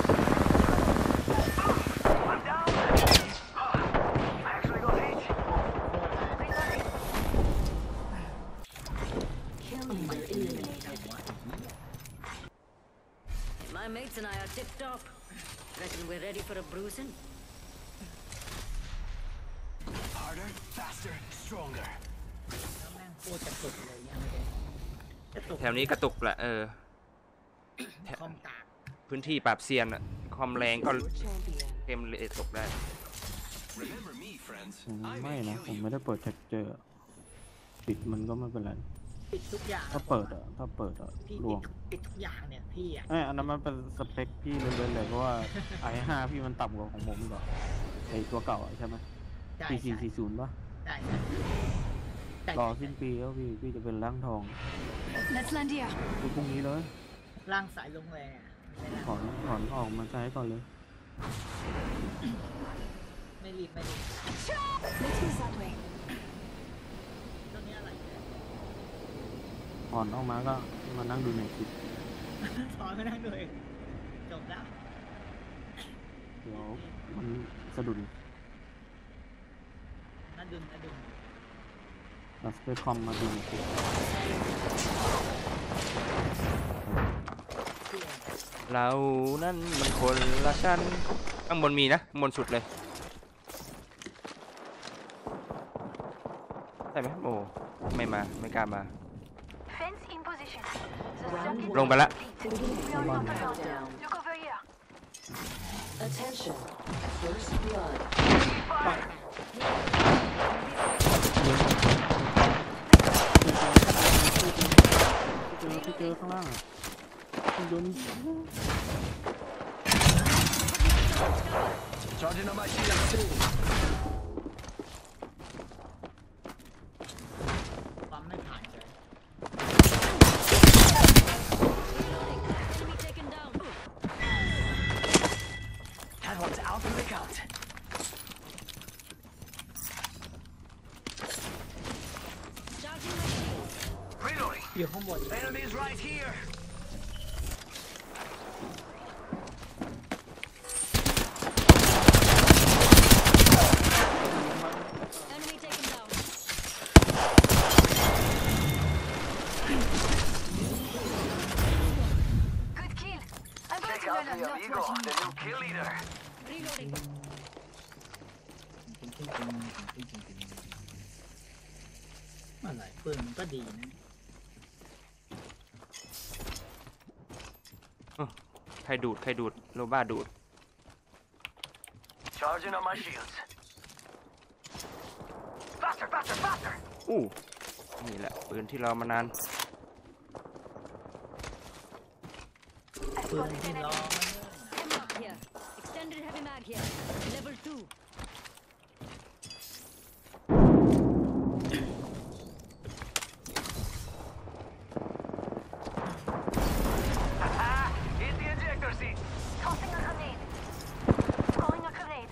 นี้กระตุกแหละเออแถคอมกากพื้นที่ปราบเซียนอะความแรงก็ Your champion. เกมเลยตกได้ Remember me, friends. ผมไม่นะผมไม่ได้เปิดแท็กเจอร์ปิดมันก็ไม่เป็นไร ปิดทุกอย่างถ้าเปิดอะถ้าเปิดอะพี่ลปิวดงทุกปิดทุกอย่างเนี่ยพี่อะไอ้ยอันนั้นมันเป็นสเปคพี่เลยเลยเพราะว่าไอห้าพี่มันต่ำกว่าของผมอีกเหรอไอตัวเก่าอะใช่ไหมใช่สี่สี่ใช่สี่ศูนย์ป่ะใช่ใช่ ใช่รอสิ้นปีแล้วพี่พี่จะเป็นร่างทอง Let's land here. คือพรุ่งนี้เลยร่างสายลงแรงอะไม่ได้ถอนถอนออกมาใช้ก่อนเลย ไม่รีบไม่รีบ Let's move that way. ตรงนี้อะไรเนี่ยถอนออกมาก็มานั่งดูในคลิปถอนไม่นั่งดูเองจบแล้วเดี๋ยวมันสะดุดนั่นดุนนั่นดุน เราสเปซคอมมาดูในคลิปเรานั่นมันคนละชั้นข้างบนมีนะข้างบนสุดเลยใช่ไหมโอ้ไม่มาไม่กล้ามา Fence in position. The Round circuit ลงไปละ Beginning We are on the countdown. countdown. Look over here. Attention. First blood. เจอพี่เจอข้างล่างอะคุณโดน Charging on my shield. ปั๊มไม่ผ่านเลย Enemy taken down. That one's out for the count. Charging my shield. Reloading. อยู่ข้างบน Enemies right here. Enemy taken down. Good kill. I'm going Check to out learn the I'm not amigo, watching the you. new kill leader. Reloading. อะไรปืนมันก็ดีนะ ใครดูด ใครดูด โลบ้าดูด Charging on my shields. Faster, faster, faster. อู้นี่แหละปืนที่เรามานาน ปืนที่ล้อมันเนี่ย Hemlock here. Extended heavy mag here. Level 2. Haha, Hit the ejector seat. Tossing a grenade. Throwing a grenade.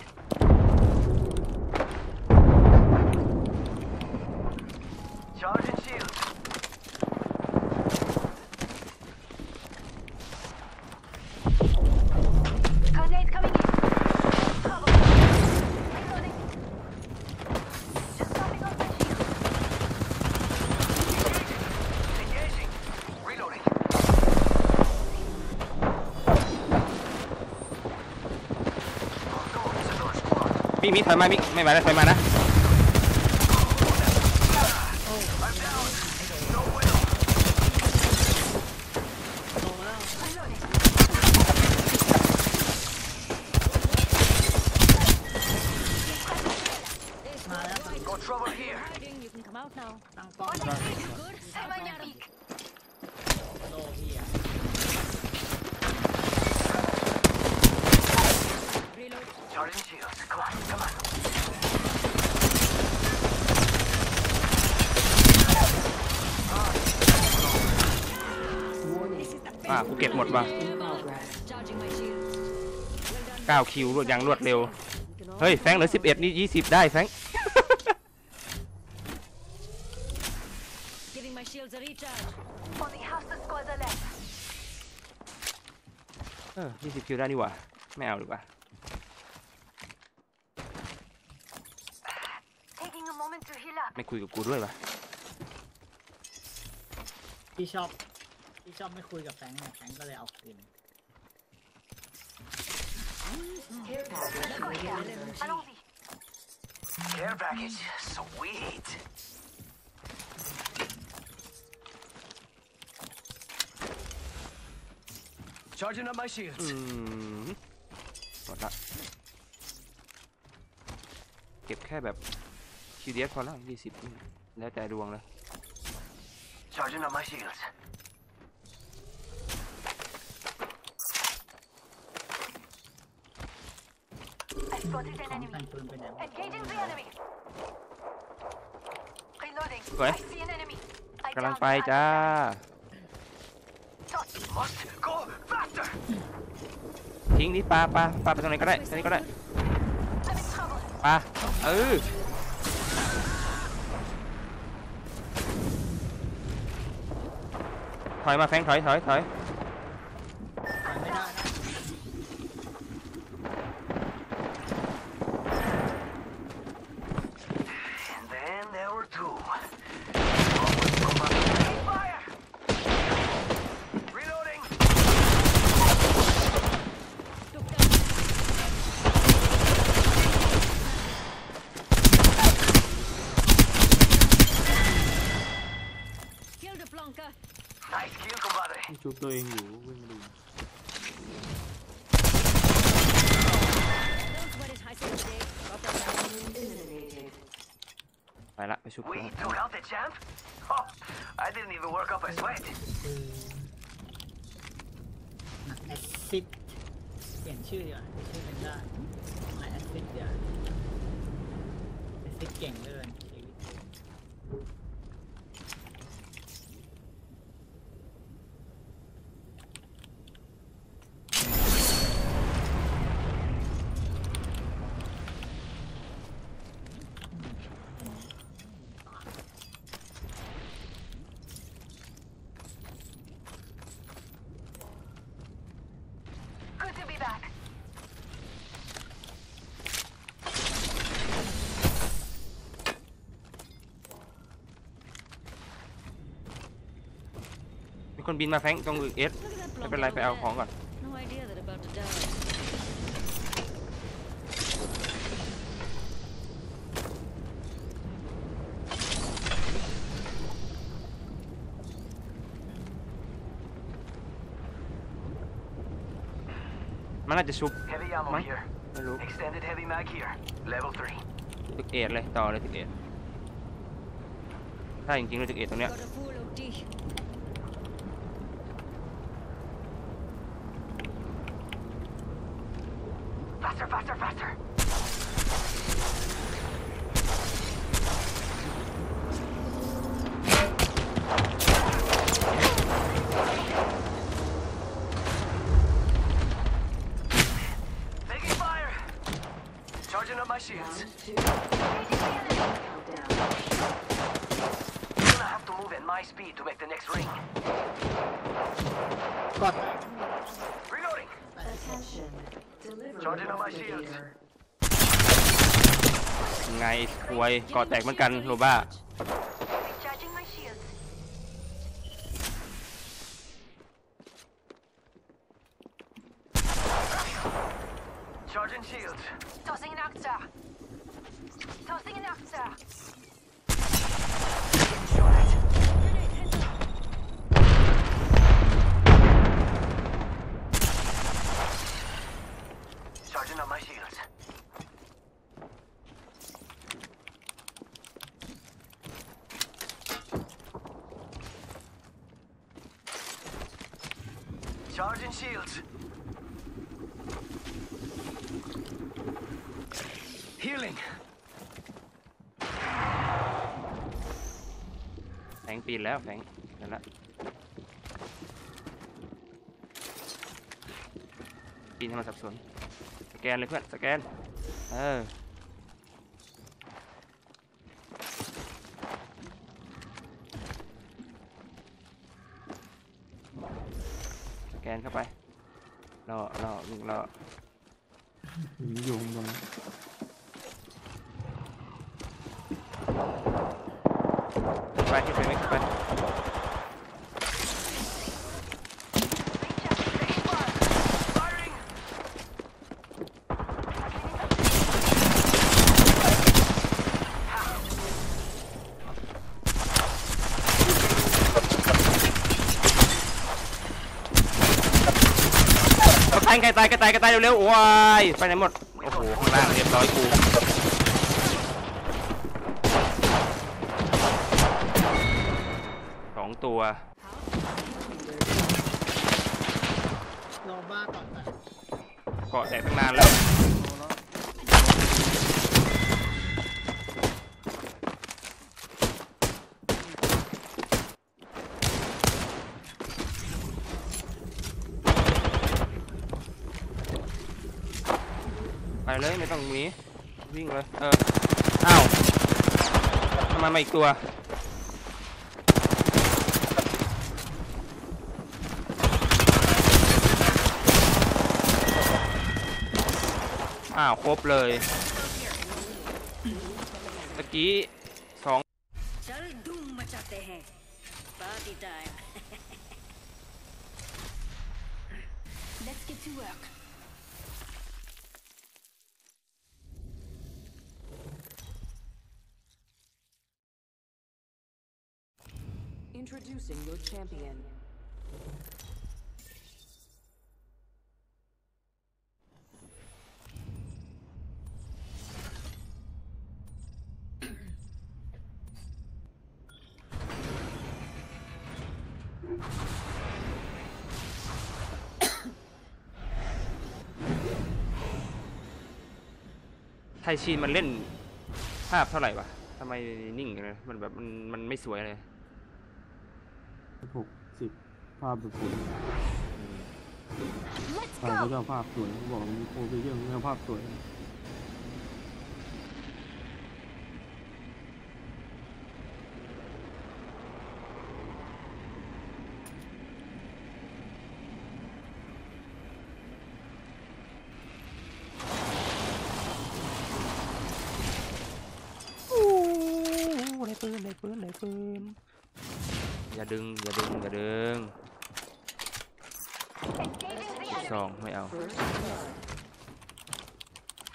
Charging shields. Grenade coming in. Cover. Reloading. Just stopping off my shield. Engaging. Reloading. Oh, no, it's another squad. มิกมิกถอยมามิกไม่มาแล้วถอยมานะ I'm down. No will. โตแล้ว Reloading. There's Ma, squad that's right. Got trouble here. Hiding. You can come out now. ตั้งป้อม On the You kill. good? Semi Open at 'em. peak. โลพี่อะ Reload. Charging shields. Come on, come on. อ่ากูเก็บหมดว่ะ In progress. Charging my shield. Well done. 9 คิวรวดยังรวดเร็ว You can all เฮ้ย แฟรงค์เหลือ 11 นี่ 20 ได้แฟรงค์ Giving my shields a recharge. Only half the squads are left. เออ20 คิวได้นี่หว่า ไม่เอาดีกว่า Taking a moment to heal up. ไม่คุยกับกูด้วยวะพี่ชอบพี่ชอบไม่คุยกับแฟรงค์เนี่ยแฟรงค์ก็เลยเอาคืน Care package ready to deliver. Allons-y. Care package. Sweet. Charging up my shields. อืมหมดละ เก็บแค่แบบ QDS พอแล้ว20นี่แล้วแต่ดวงเลย Charging up my shields. I spotted ข an อง enemy. แต่งปืนไปไหนวะ Engaging the enemy. Reloading. Okay. I see an enemy. I กำลัง downed ไป the จ้า Must go faster. ทิ้งนี่ปลาปลาปลาไปตรงไหนก็ได้ตรงนี้ก็ได้ I'm in trouble. ปลาเออถอยมาแฟงถอยถอยถอยไม่ได้นะ ตัวเองอยู่วิ่งดู Don't sweat it. I saved the day. Got their back. Eliminated. ไปละไปชุบ We took out the champ? Oh, I didn't even work up a sweat. คือหนักแอซิดเปลี่ยนชื่อดีกว่า คนบินมาแฟงตรงเอส Look at that ไม่ Blanca เป็นไรไป over เอา there. ของก่อน No idea they're about to die. มันน่าจะชุบ Heavy ammo Mike? here. ไม่รู้ Extended heavy mag here. Level 3. ตึกเอสเลยต่อเลยตึกเอสถ้าจริงๆเลยตึกเอสตรงเนี้ย Got a full OT. Faster, faster, faster. Taking fire. Charging up my shields. Two. Countdown. Gonna have to move at my speed to make the next ring. ก็ Reloading. Attention. Delivery Charging on my navigator. shields. ไงควยเกาะแตกเหมือนกันโรบ้า Recharging my shields. Charging shields. Tossing an Octa. Tossing an Octa. Shot it. Charging up my shields. Charging shields. Healing. แฝงปีนแล้วแฝงนั่นละปีน ให้มันสับสน สแกนเลยเพื่อน สแกน เออสแกนเข้าไปรอรอวิ่งรอ ยิงอยู่ข้างบน ไปขึ้นไปไม่ขึ้นไป Firing. กระตาย กระตายกระตายกระตายเร็วๆว้ยไปไหนหมดโอ้โหข้างล่างเรียบร้อยกู มมาอีกตัว อ้าว ครบเลยตะกี้ Introducing your champion. ไทชีนมันเล่นภาพเท่าไหร่วะทำไมนิ่งอย่างนั้นมันแบบมันมันไม่สวยเลย หกสิบภาพแบบสวย Let's ใครก็ go. ชอบภาพสวยเขาบอกมันโปรไปเยอะไม่เอาภาพสวย โอ้ได้ปืนได้ปืนได้ปืน อย่า ดึง อย่าดึง อย่าดึงสองไม่เอา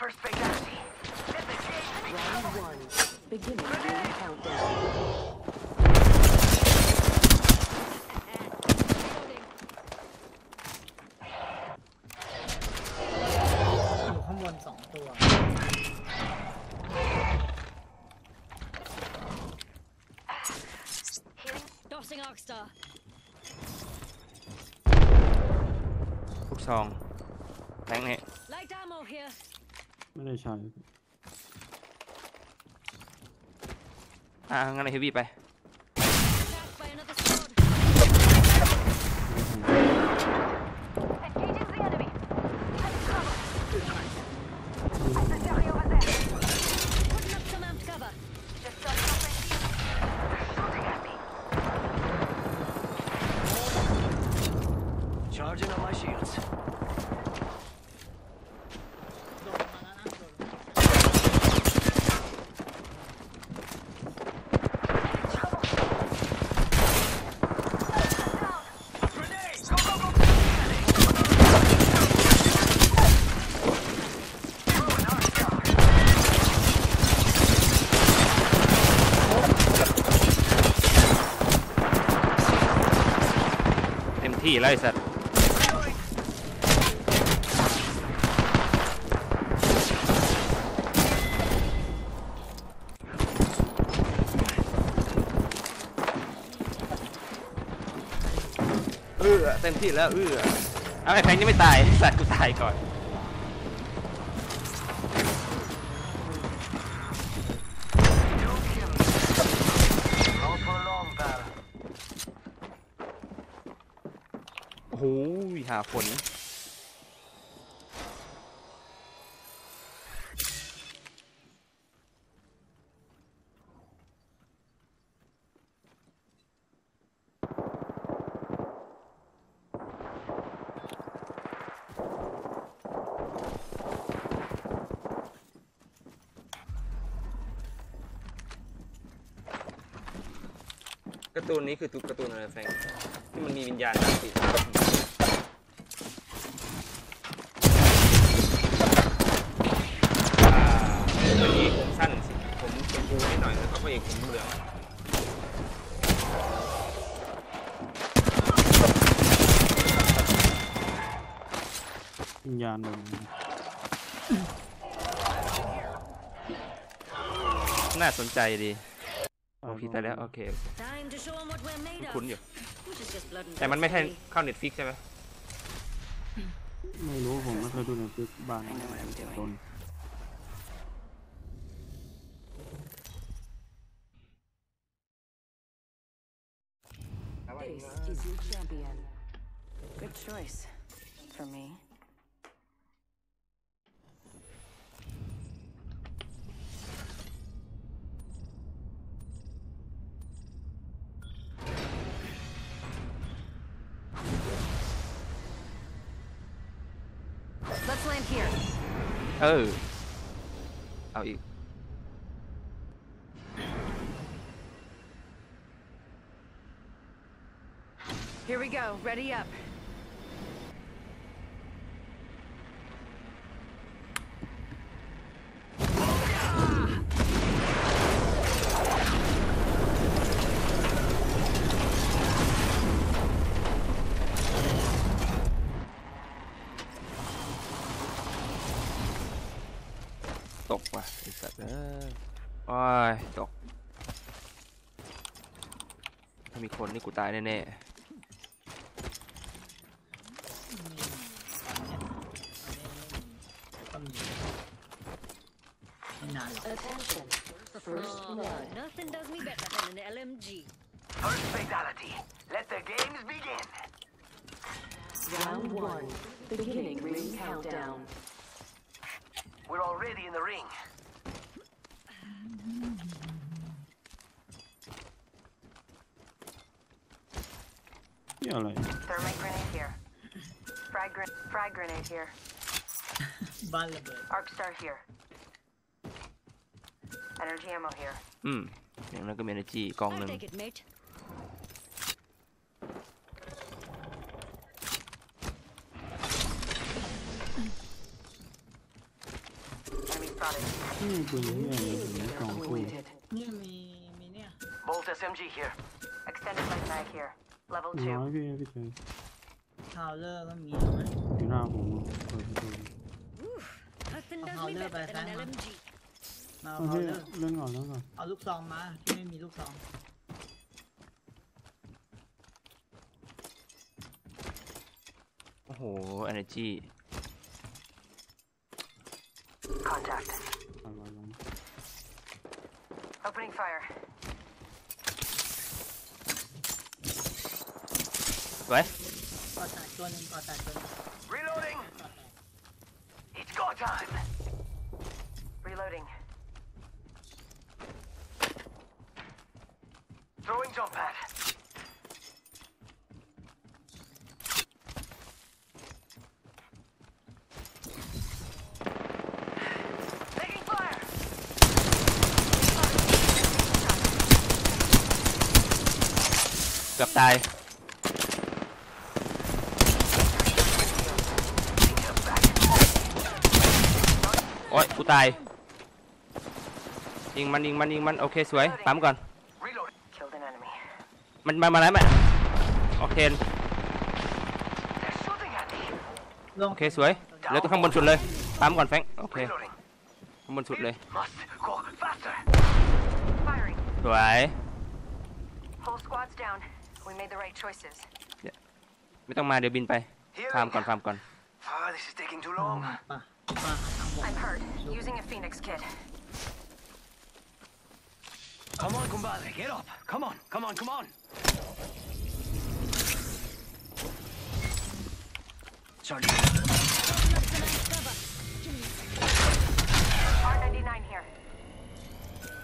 First fatality. Disengage. Round one. Beginning ring countdown. Reloading. อยู่ข้างบนสองตัว Tossing Arc Star. ลูกซองแทงเนี่ย Light ammo here. ไม่ได้ใช้ อ่างั้นเฮฟวี่ไป Attacked by another squad. Engaging the enemy. Take cover. Adversary over there. Putting up some amped cover. Just got something. Shooting at me. Charging on my shields. โดดมาแล้วนะโดดมา Grenade! Go, go, go! Scanning! เต็มที่แล้วไอ้สัตว์เออเต็มที่แล้วเออเอาไอ้แพงยังไม่ตายไอ้สัตว์กูตายก่อน Don't kill me. Not for long, pal. โอ้โห หาฝนการ์ตูนนี้คือตุ๊กการ์ตูนอะไรแฟงที่มันมีวิญญาณตามติดอ่าตัวนี้ผมสั้นสิผมชมพูนิดหน่อยแล้วก็พระเอกผมเหลือง วิญญาณเลย น่า สนใจดีโอพี่ตายแล้ว โอเคโอเค Time to show 'em what we're made คุ้น of. อยู่ Which is just blood and แต่มันไม่ใช่ guts, baby. เข้าเน็ตฟิกใช่ไหมไม่รู้ผมไม่เคยดูในฟิกบ้าน I know what I'm doing. ตน land here. เออเอาอีก Here we go. Ready up. ตกว่ะไอสัตว์เออโอ้ย ตก ถ้ามีคนนี่กูตายแน่ๆ here. บ้านระเบิด Arc star here. Energy ammo here. ๆอืม อย่างนั้นก็มี energy กองห I'll นึ่ง take it, mate. Enemy spotted. นี่ปืนที่อะไรถึงสองคู่ Acquainted. เนี่ยมีมีเนี่ย Bolt SMG here. Extended light mag here. Level น้อย two. พี่พี่เจอ ทาวเลอร์ก็มีเอาไหม อยู่หน้าผมอะเปิดประตู Oof, nothing does I'll me live better by than an time, LMG. มาโอเอาเคทาวเลอร์เล่นก่อนเล่นก่อนเอาลูกซองมาที่ไม่มีลูกซองโอ้โห energy Contact. ปล่อยไว้ลง Opening fire. ไว้ ก่อแตกตัวหนึ่งก่อแตกตัวหนึ่ง time. Reloading. Throwing jump pad. าย ยิงมันยิงมันยิงมันโอเคสวยปั๊มก่อน Reloading. Killed an enemy. มันมามาแล้วไหมโอเค They're shooting at me. ลงโอเคสวยเหลือตัวข้างบนสุดเลยปั๊มก่อนแฟงโอเค Reloading. ข้างบนสุดเลย Must go faster. Firing. สวย Whole squad's down. We made the right choices. ไม่ต้องมาเดี๋ยวบินไปฟาร์มก่อนฟาร์มก่อน Ah, this is taking too ลง long. ป่ะป่ะทางบก I'm hurt. Using a phoenix kit. Come on, compadre, get up. Come on, come on, come on. Charlie. R99 here.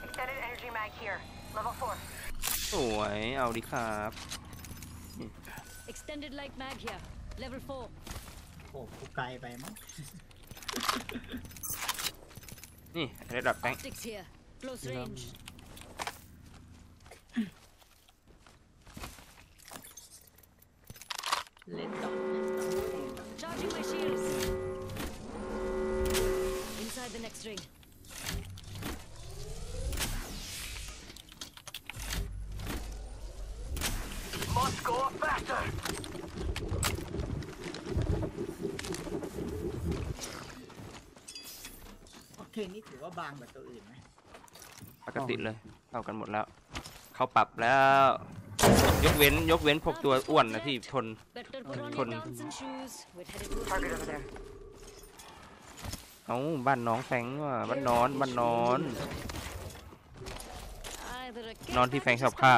Extended energy mag here. Level 4. สวย เอาดิครับ Extended light mag here. Level 4. โอ้กูไกลไปมั้ง นี่ระดับแฟง Optics here. Close range. เล่นต่อเล่นต่อ Charging my shields. Inside the next ring. Must go faster. โอ เทนนี่ถือว่าบางแบบตัวอื่นไหมปกติเลยเท่ากันหมดแล้ว เขาปรับแล้ว ยกเว้นยกเว้นพวกตัวอ้วนนะที่ทนทนโเอาบ้านน้องแฟงว่ะบ้านนอนบ้านนอนนอนที่แฟงชอบข้า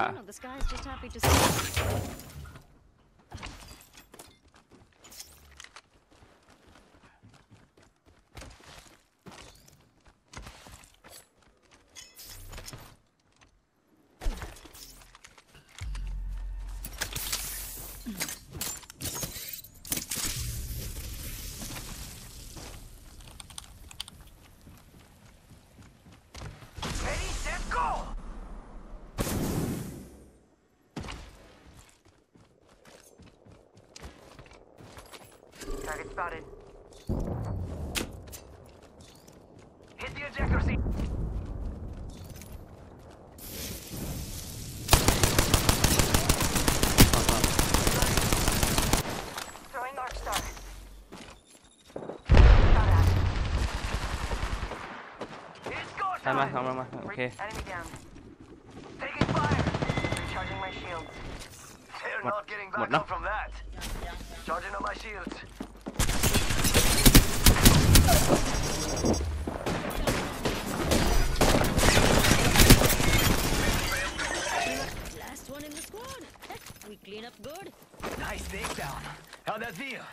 ทำมามาโอเค Enemy down. Taking fire. Recharging my shields. They're What- not getting what back now? up from that. Charging on my shields. Last one in the squad. We clean up good. Nice takedown. How'd that feel?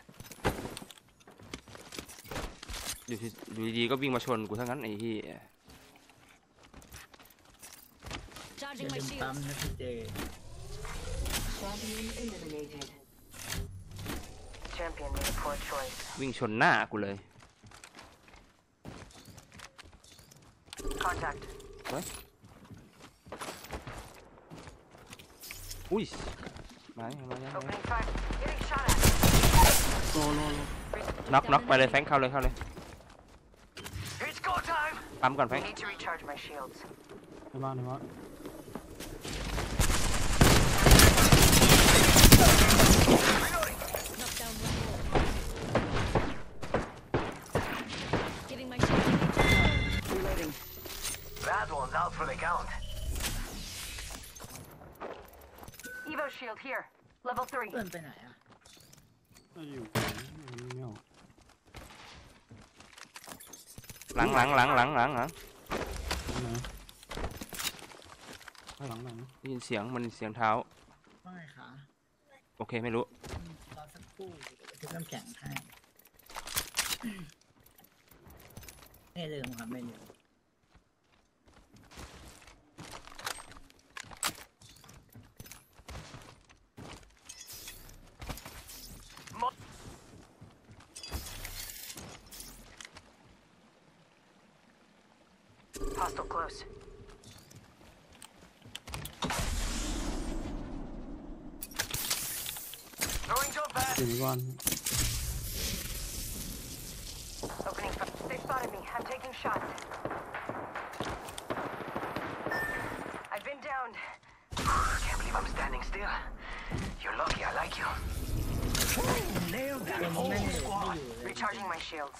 อยู่ที่อยู่ดีๆก็วิ่งมาชนกูทั้งนั้นไอ้ที่ ชนหน้ากูเลย Contact. อุ้ยมายังมายัง Opening fire. Getting shot at. โลโลโลน็อกน็อกไปเลยแฟงเข้าเลยเข้าเลย It's go time. ปั๊มก่อนแฟง Need to recharge my shields. ในบ้านในบ้าน Knock down one more. Giving my shields a recharge. Reloading. That one's out for the count. Evo shield here. Level 3. เพื่อนไปไหนอะน่าจะอยู่ไม่ออกหลังหลังหลังหลังหลังหลังไหนข้างหลังหลังได้ยินเสียงมันเสียงเท้า ว่าไงคะโอเคไม่รู้อืมรอสักครู่เดี๋ยวไปซื้อน้ำแข็งให้ไม่ลืมครับไม่ลืม Hostile close. Throwing jump pad. อยู่ในบ้าน Opening fire. They spotted me. I'm taking shots. I've been downed. Can't believe I'm standing still. You're lucky I like you. Nailed เก that มนี้ whole ไม่ได้ไม่ squad. อยู่เลย Recharging my shields.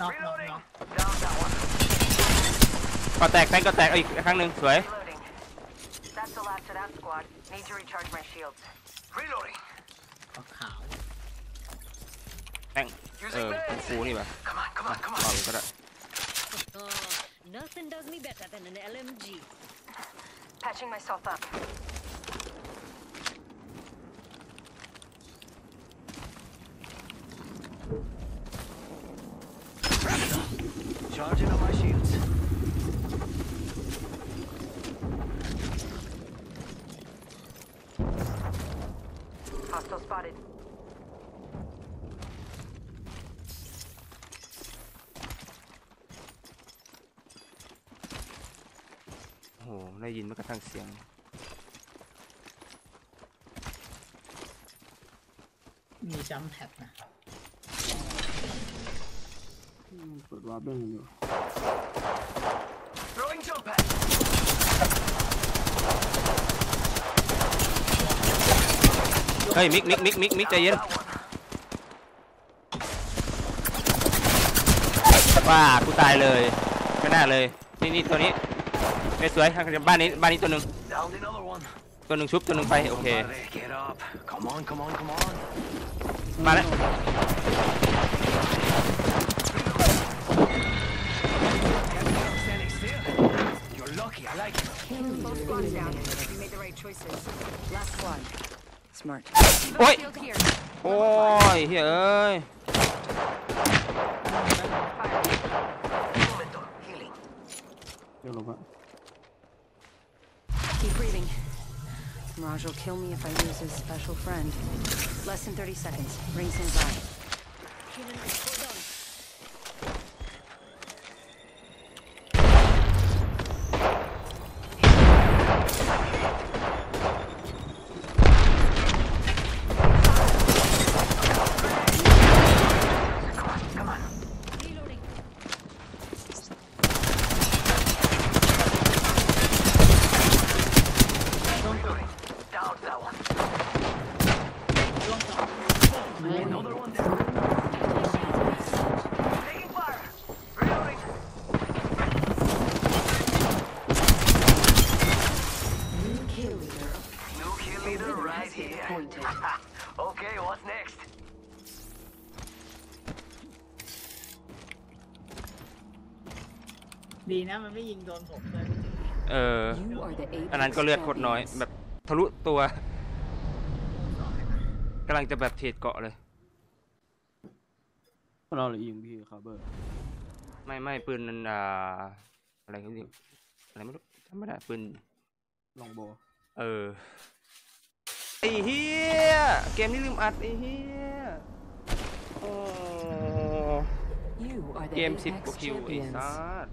น็อกน็อก Reloading. น็อก Down that one. ก็แตกแฟงก็แตกเอาอีกครั้งหนึ่งสวย Reloading. That's the last of that squad. Need to recharge my shields. Reloading. ออกขาวแฟงเออคุณครูนี่ปะ Come on, come on, come ต่อ on. เลยก็ได้ Oh, nothing does me better than an LMG. Patching myself up. Charging on my shields. Hostile spotted. โอ้โหได้ยินแม้กระทั่งเสียง มีจัมแพ็ดนะ เปิดวาร์ปได้ไงอยู่ Throwing jump pad. เฮ้ยมิกมิกมิกมิกมิกใจเย็น That one. ว่ากูตายเลยไม่น่าเลยนี่นี่ตัวนี้ไอ้ยสวยข้างบ้านนี้บ้านนี้ตัวหนึ่ง Downed another one. ตัวหนึ่งชุบตัวหนึ่งไปโอเค Somebody Get up. Come on, come on, come on. มาแล้ว squads down. You made the right choices. Last squad. Smart. Oi! Shield here. โอ้ยเฮ้ยเอ้ย Momento. Healing. เดี๋ยวลบอะ Keep breathing. Mirage will kill me if I lose his special friend. Less than 30 seconds. Rings nearby. Human, อ You are the อันนั้นก็เลือดโคตรน้อย แบบทะลุตัวกำลังจะแบบเทรดเกาะเลยพวกเราเลยยิงพี่คาร์เบอร์ไม่ไม่ปืนนันอ่าอะไรเขาเรียกอะไรไม่รู้จำไม่ได้ปืนลองโบ เออไอ้เฮียเกมนี้ลืมอัดไอ้เฮียโอ้ You are the เกมสิบก Apex ว่าคิวไอ้ champions. สัส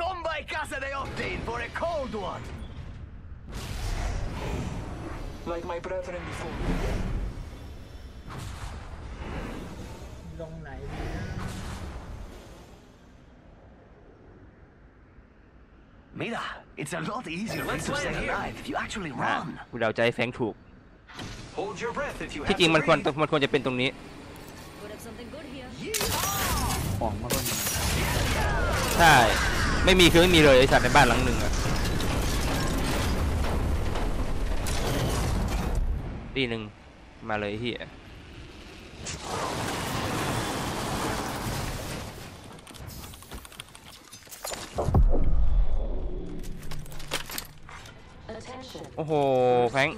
Come by Casa de Octane for a cold one. Like my brethren before. ลงไหนดีนะ Mira, it's a lot easier way to stay alive if you actually อะ run. กูเดาใจแฟงถูก Hold your breath if you ที่ have จริง to มันควร breathe. มันควรจะเป็นตรงนี้ Could have something good here. ของมาต้นใช่ ไม่มีคือไม่มีเลยไอ้สัตว์ในบ้านหลังหนึ่งอะตีหนึ่งมาเลยไอ้เฮีย Attention. โอ้โหแฟง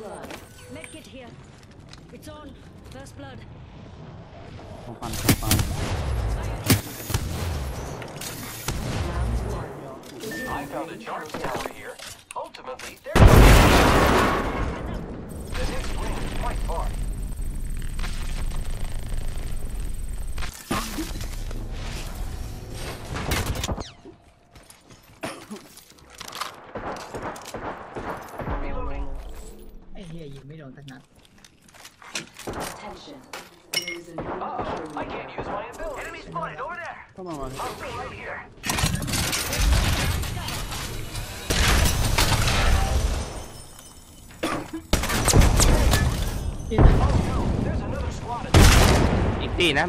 I found a charge tower here. Ultimately, there. The next ring is quite far. นะ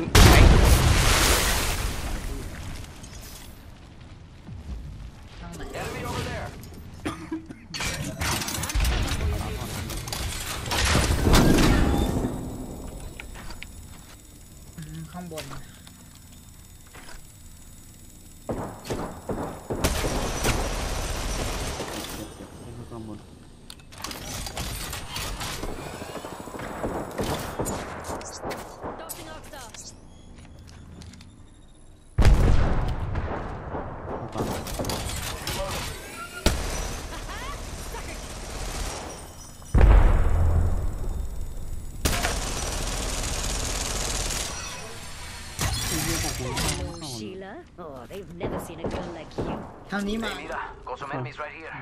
นี้มา Hey, Mira, got some enemies right here.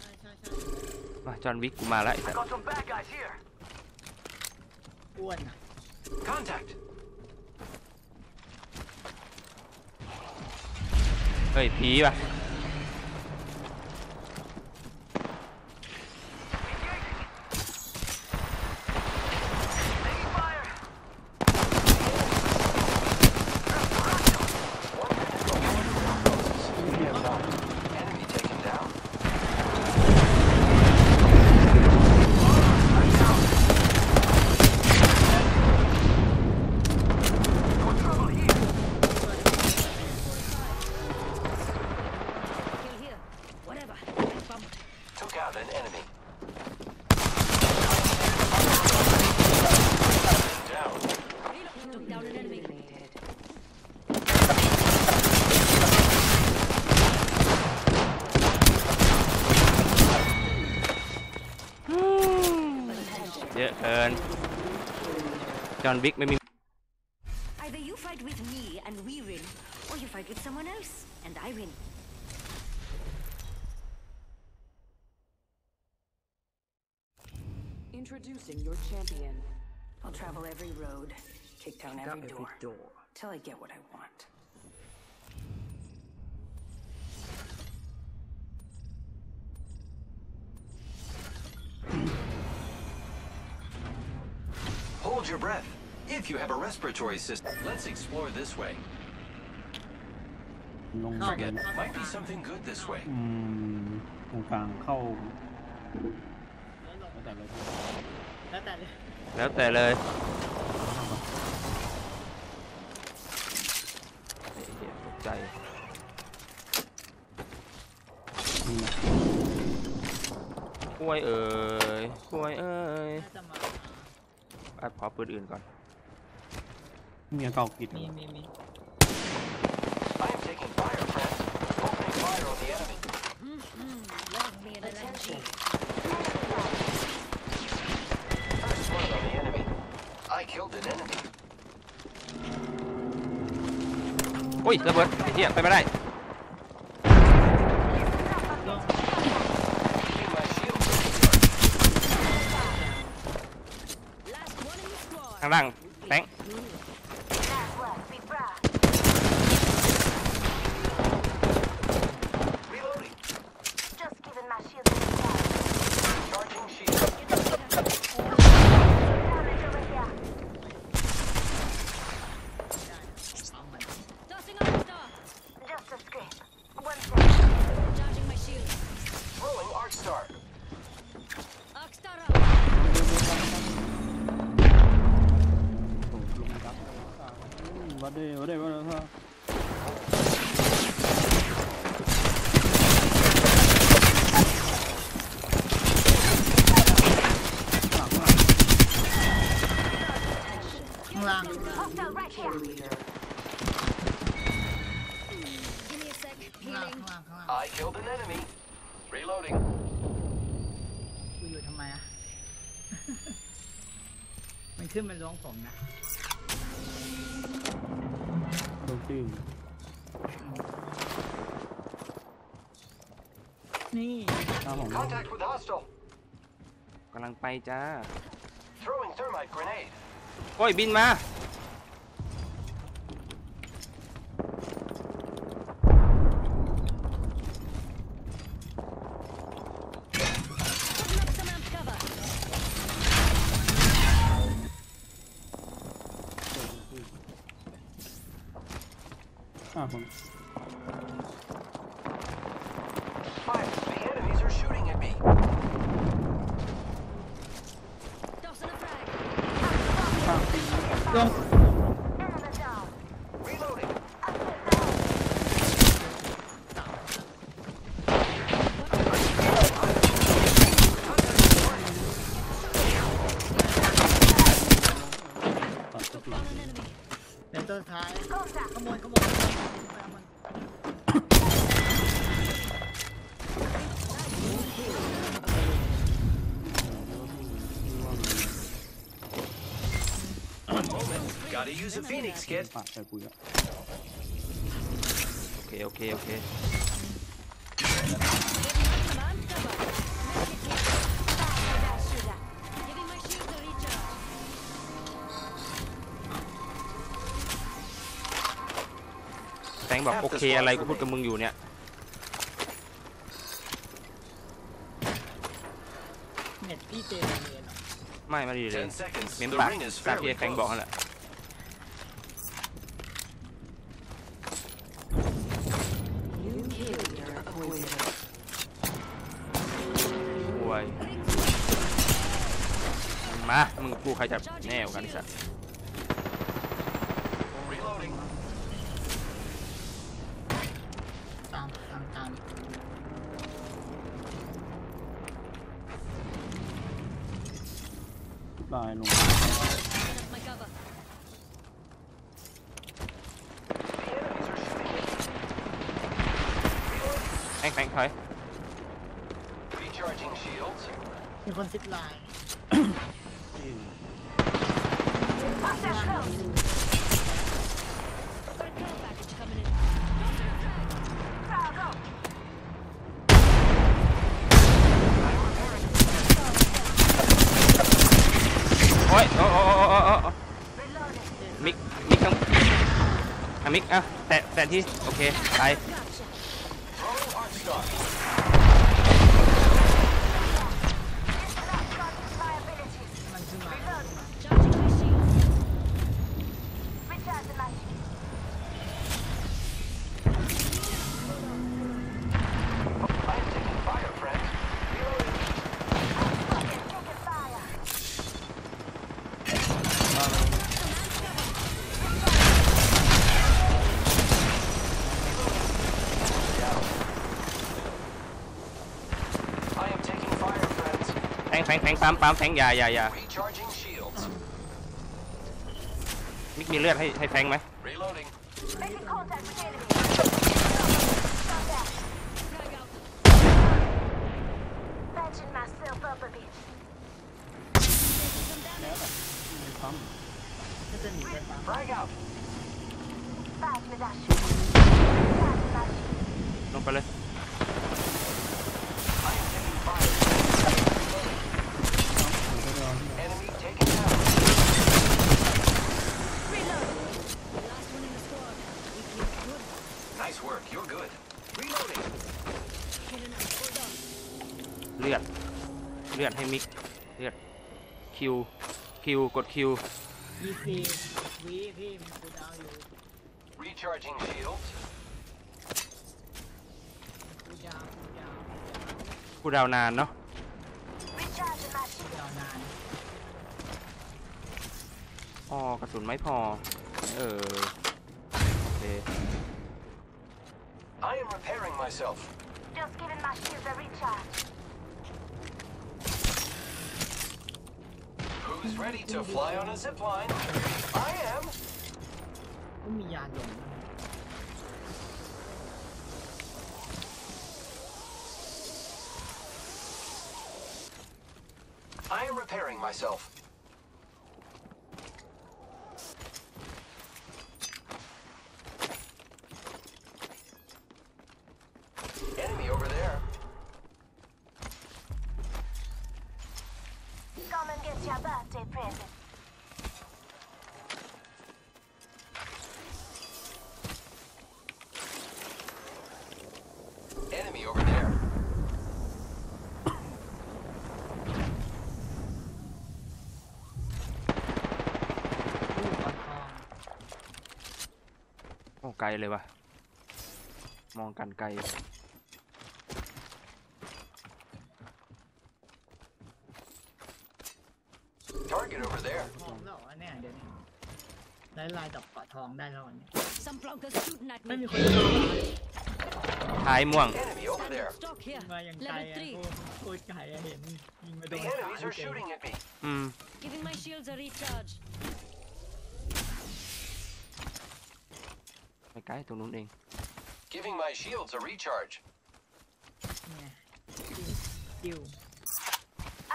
ใช่ใช่ใช่มาจอห์นวิกกูมาแล้วไอ้สั I ตว์ got some bad guys here. อ้วนอะ Contact. เฮ้ยผีป่ะ จอห์นบิ๊กไม่มี Either you fight with me and we win, or you fight with someone else and I win. Introducing your champion. I'll travel every road, kick down every door, till I get what I want. Hold your breath. If you have a respiratory system, let's explore this way. ลง Forget. Might be something good this way. อืมตรงกลางเข้าแล้วแต่เลย แล้วแต่เลย แล้วแต่เลยเฮ้ยเหี้ยตกใจ นี่นะ กล้วยเอ่ยกล้วยเอ่ย น่าจะมาอะขอปืนอื่นก่อน เมียเก่ากิดมีมีมี I am taking fire, friends. Opening fire on the enemy. Love me an LMG. First blood on the enemy. I killed an enemy. อุ้ยระเบิดไอ้เหี้ยไปไม่ได้ Keeping my shield. Last one in the squad. ข้างล่างแตง Last one, be proud. Reloading. Just giving my shield a recharge. Charging shield. Damage over here. Tossing on star. Just a scrape. One second. Charging my shield. Throwing arc star. Arc star out. โอ้ลงครับอืมวัดเดวัดเดวัดเดท่าข้างหลังข้างหลัง ข้างล่าง Hostile right here. Leader. Give me a sec. ข้างล่าง Healing. ข้างล่างข้างล่าง I killed an enemy. Reloading. กูอยู่ทำไมอะมันขึ้นเป็นร้องผมนะโดนตื้นนี่ตามของ Contact with hostile. กำลังไปจ้า Throwing thermite grenade. โอ้ยบินมา เกตปากใส่กูอะโอแบงบอกโอเคอะไรกูพูดกับมึงอยู่เนี่ยไม่ไม่ดีเลยเมมปากตามที่แตงบอกนั่นแหละ ใครจะแน่กว่ากันไอ้สัส Reloading. ตามตามตาม ลายลง Open up my cover. The enemies are shooting at me. Reloading. แฟงแฟงถอย Recharging shields. มีคนซิดไลน์ Got a care package coming in. โอ้ยโอ้โอ้โอ้โอ้โอ้โอ้มิก มิกต้องอะมิก อะ แตะ แแฟงแฟงแฟงปั๊มปั๊มแฟงอย่าอย่าอย่า Recharging shields. มิกมีเลือดให้ให้แฟงไหม Reloading. Frag out. Taking some damage. ปั๊ม ก็จะหนีไปปั๊ม Frag out. ลงไปเลย I am taking fire. Enemy taken down. Last one in the squad. We keep good. Nice work. You're good. Reloading. Killing us. Hold on. เลือด เลือดให้มิก เลือดคิวคิวกดคิวยี่สิบวิพี่มีคูลดาวน์อยู่ Recharging shields. คูลดาวน์คูลดาวน์กูดาวนานเนาะคูลดาวน์นานพอกระสุนไม่พอ เออโอเค I am repairing myself. Who's ready to fly on a zip line? I am. ก็มียานหลงนะ I am repairing myself. ไกลเลยวะมองกันไกล Target over there. ทองแล้วเหรอเนี่ยเดี๋ยวนี้ได้ลายดอกเกาะทองได้แล้ววันนี้ Some plunkers shooting at ไม่ me. มีคนเข้ามาท้ายม่วง Enemy over there. Stock here. มาอย่างไกล Level อะ three. โคตรโคตรไกลอะเห็นยิงมาโด The นขา enemies are เฉย shooting at me. อืม Giving my shields a recharge. ไปไกลตรงนู้นเอง Giving my shields a recharge. เนี่ยกิ้ว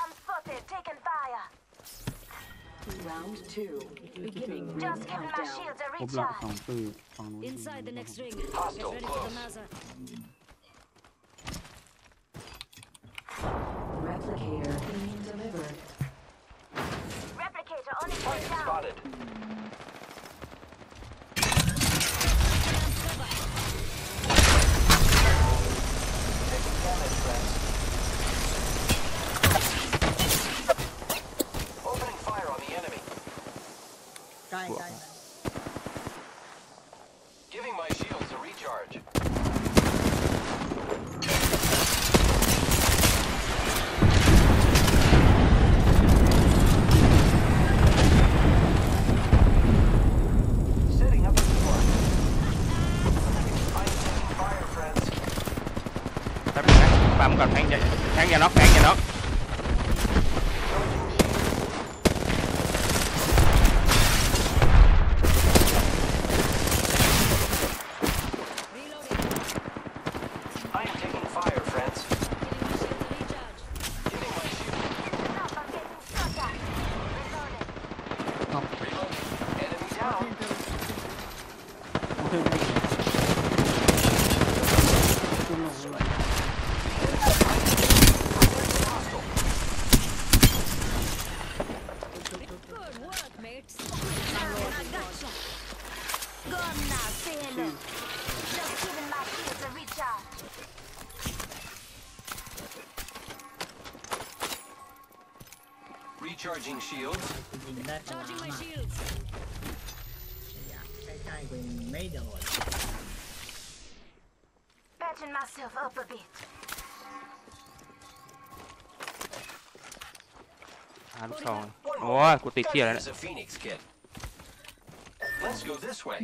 I'm spotted, taking fire. Round two. Beginning ring Just giving my countdown. shields a ครบละส recharge. องปืนฝั่งนู้น Inside the next ring. Hostile Get ready for the close. Maza. cuộc Giving my shields a recharge. bấm còn kháng cho kháng cho nó kháng cho nó. A bit. หาลูกซอง โอ้ยกูติดเที่ยวแล้ว Got เนี่ย a Phoenix kit. Let's go this way.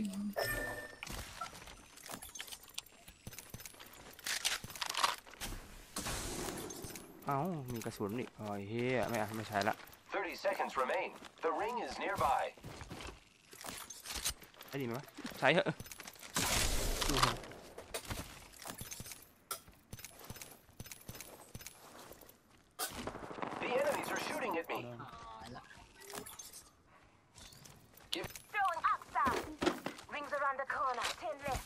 เอ้า มีกระสุนนี่โอ้ยเฮียไม่เอาไม่ใช้ละ30 seconds remain. The ring is nearby. ใช้ดีไหมวะใช้เหอะ The enemies are shooting at me. ตายละ Throwing upside. Rings around the corner. Ten left.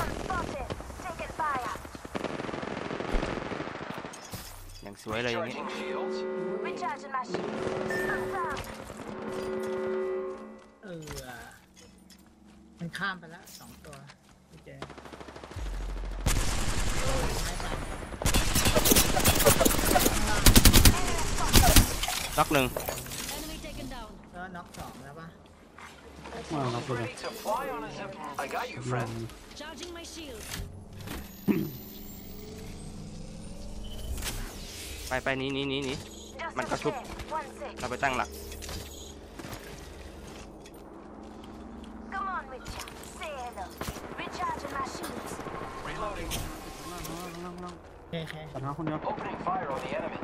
I'm spotted. Taking fire. อย่างสวยเลยอย่างนี้ Recharging shields. Recharging my shield. I'm down. เออมันข้ามไปแล้วสองตัวพี่เจไม่ตาย น็อกหนึ่ง Enemy taken down. ก็น็อกสองแล้วปะมาเราไปเลย Ready to fly on a zip. I got you, friend. Charging my shields. ไปไปหนี้นี้นี้นี้ Just Mình có a chụp. sec. One sec. เราไปตั้งหลัก Come on, Richard. Say hello. Recharging my shields. Reloading. แค่แค่ตัดหาคนเดียว Opening fire on the enemy. No. Enemy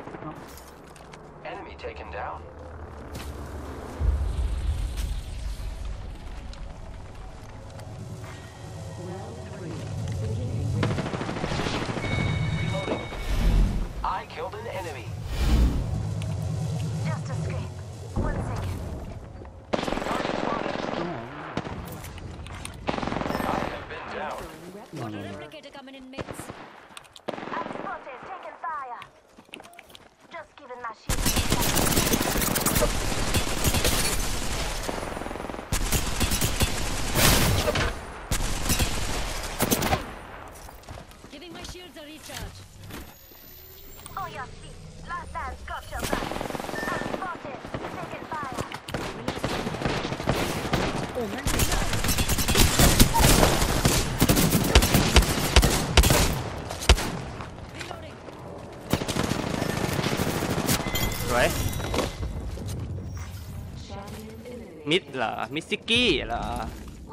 มิดเหรอ มิสซิกกี้เหรอ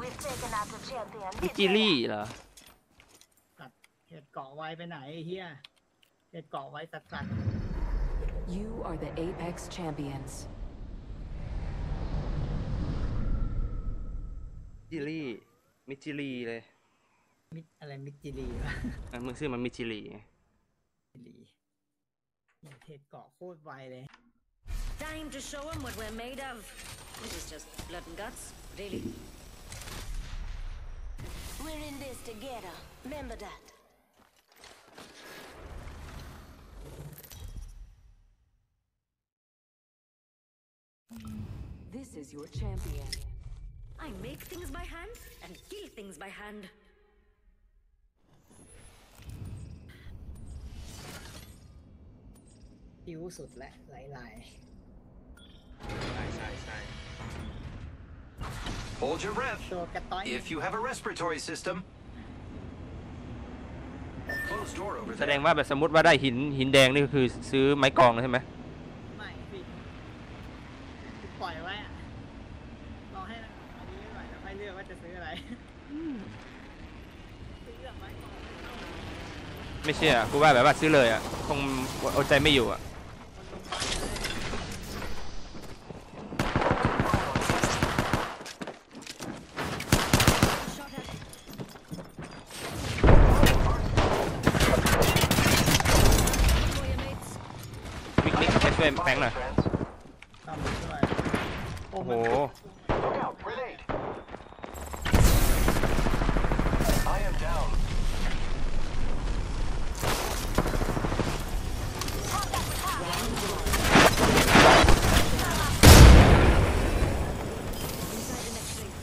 We've taken out the champion. มิจิลี่เหรอตัดเหตุเกาะไว้ไปไหนไอ้เฮียเหตุเกาะไว้ตัดตัด You are the Apex champions. จิลี่ มิจิลีเลยมิดอะไรมิดจิลีวะเออมึงชื่อมันมิจิลีไงจิลีเหตุเกาะโคตรไวเลย Time to show them what we're made of. This is just blood and guts, really. We're in this together. Remember that. This is your champion. I make things by hand and kill things by hand. He also black. ใช่ใช่ใช่ๆ Hold your breath. โชว์กระต้อย If you have a respiratory system. Closed door over แสด there. งว่าแบบสมมติว่าได้หินหินแดงนี่ก็คือซื้อไม้กองเลยใช่ไหมไม่พี่ปล่อยไว้อะรอให้อันนี้ไม่ไหวแล้วค่อยเลือกว่าจะซื้ออะไรซื้อแบบไว้ก่อนไม่เชื่อกูว่าแบบว่าซื้อเลยอะคงอดใจไม่อยู่อะ Shot at. For your mates. มิกมิกไป ช่วยแฟงหน่อย friends. ทำด้วยโอ้โห Look out, grenade. I am down. Inside the next ring.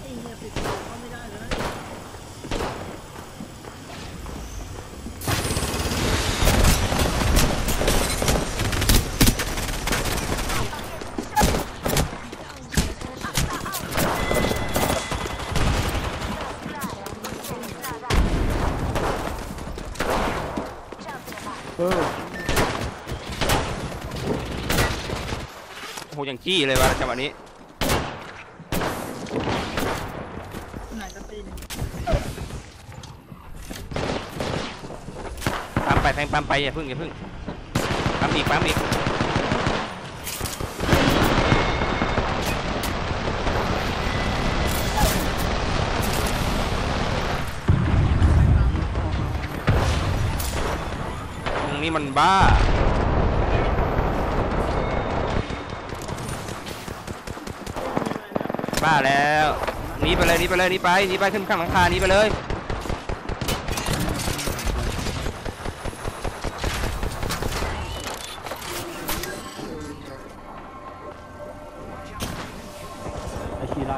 ไอ้เหี้ยปิดตัวเขาไม่ได้เลย เออ โอ้โหอย่าง จี้เลยวะจังหวะนี้ไหนจะตีนปั๊มไปแฟงปั๊มไปอย่าพึ่งอย่าพึ่งปั๊มอีกปั๊มอีกตรงนี้มันบ้า บ้าแล้วหนีไปเลยหนีไปเลยหนีไปหนีไปขึ้นข้างหลังคาหนีไปเลยไอชีไล่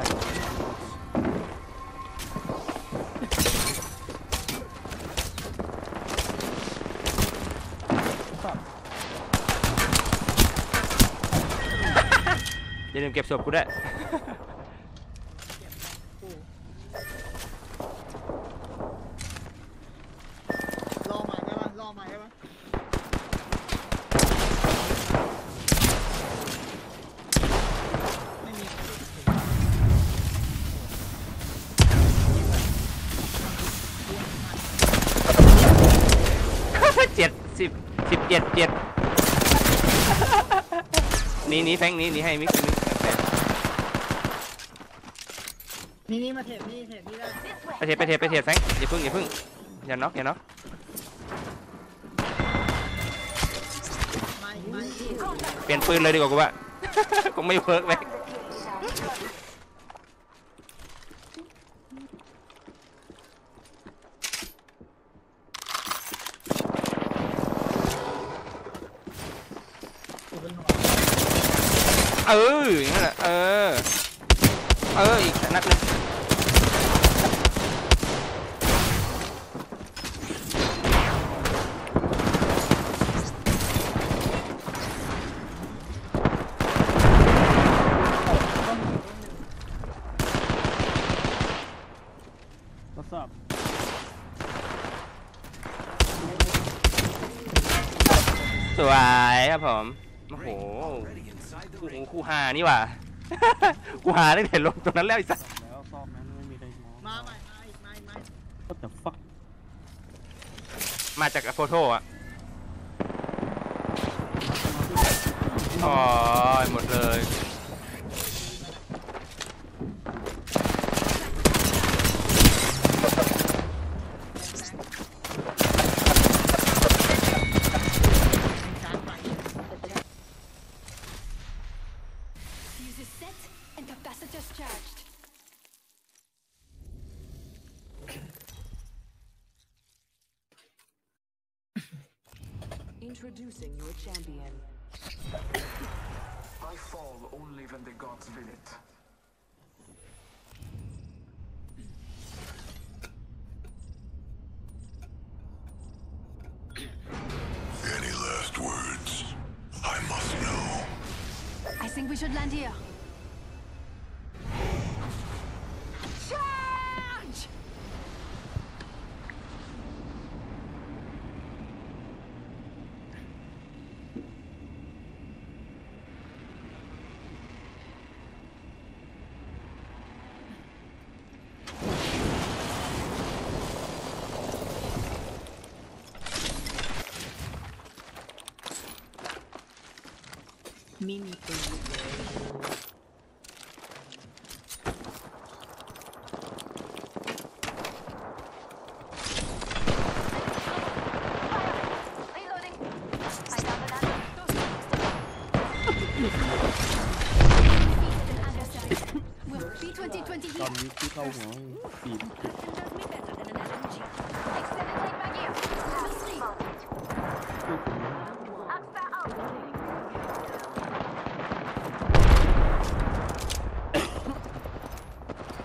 อย่าลืมเก็บศพกูด้วย หนี่นี่แฟงหนี่นี่ให้มิกมิกแฟงนี่นี่มาเทปนี่เทปนี่ได้ไปเทไปเทไปเทแฟงอย่าพึ่งอย่าพึ่งอย่าน็อกอย่าน็อกไม่ไม่เปลี่ยนปืนเลยดีกว่ากูว่า คงไม่เวิร์กเลย อยู่บนหัว เอออย่างนั้นแหละเออเอออีกนัดหนึง ก็ทราบ สวยครับผมโอ้โห Already inside the คู่ ring. คู่หานี่หว่า กูหาตั้งแต่ลงตรงนั้นแล้วไอ้สัสแล้วซอกนั้นไม่มีใครมองมาใหม่มาอีกมาอีกมาอีกก็แต่ฟักมาจากโฟโต้อะอ๋อหมดเลย think we should land here. Charge! ¡ミ We're B2020 ตอน here. นี้ที่เข้าหัวปีบ Nothing does me better than an LMG. Extended light mag here. Mounted. ลูกผมนะ Axta out.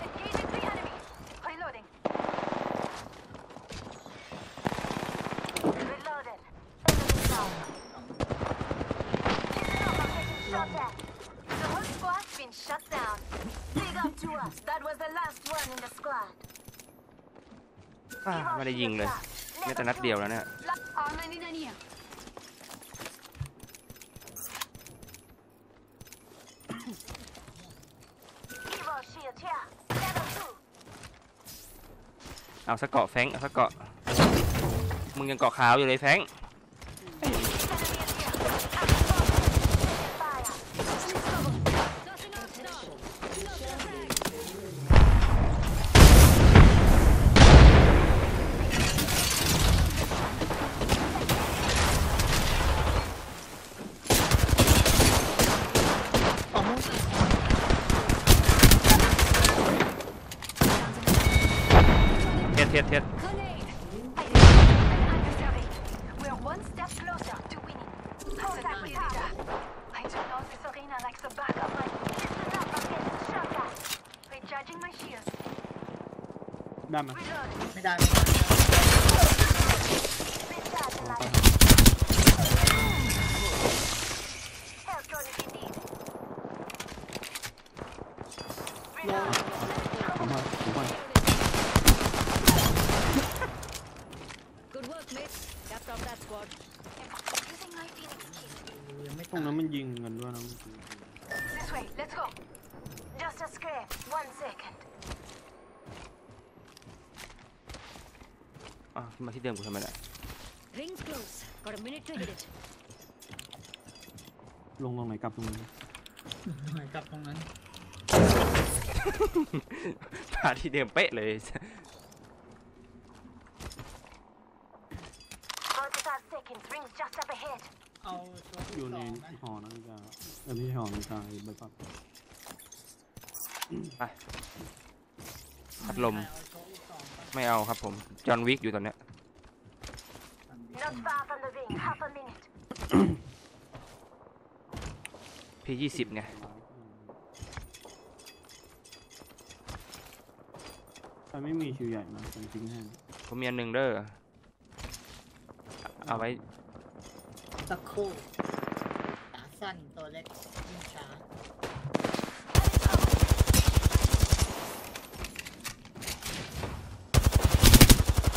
Engaging three enemies. Reloading. Reloading. Enemy down. Listen up, I'm taking shot at. The whole squad's been shut down. Big up to us. That was the last one in the squad. อ่า ไม่ได้ยิงเลยแม้แต่นัดเดียวแล้วเนี่ย R99 here. Evo shield here. Level two. เอาสกเกาะแฟงเอาสกเกาะมึงยังเกาะขาวอยู่เลยแฟง Dusting off now. Not their frag. เทียดเทียดเทียด Grenade. adversary. We're one step closer to winning. Hold that leader. I don't know this arena likes the back of my. Listen up, I'm getting shot at. Recharging my shield. ได้ไหม Reload. ไม่ได้ไม่ได้ Recharge the light. Help drone if you need. รอ ผมว่าผมว่า Good work, mate. Capped off that squad. Using my Phoenix kit. ยังไม่ ตรงนั้นมันยิงกันด้วยนะเมื่อกี้ This way, let's go. Just a scrape. One second. อะขึ้นมา ที่เดิมกูทำไมล่ะ Rings close. Got a minute to hit it. ลงตรงไหนกลับตรงนี้หน่อยกลับตรงนั้นมาที่เดิมเป๊ะเลย Forty-five seconds. Rings just up ahead. เอาตัวที่อยู่สในองไหมหอนาฬิกาเออไม่ใช่หอนาฬิกาใบพัดไปพัดลมเอาโชว์อีกสองป่ะไม่เอาครับผม จอห์นวิกอยู่ตอนเนี้ย Not far from the ring. Half a minute. P20 ไงใครไม่มีชิวใหญ่นะผมทิ้งให้ผมมีอันหนึ่งเด้อ เอาไว้ สักครู่ขาสั้นตัวเล็กยิ่งช้า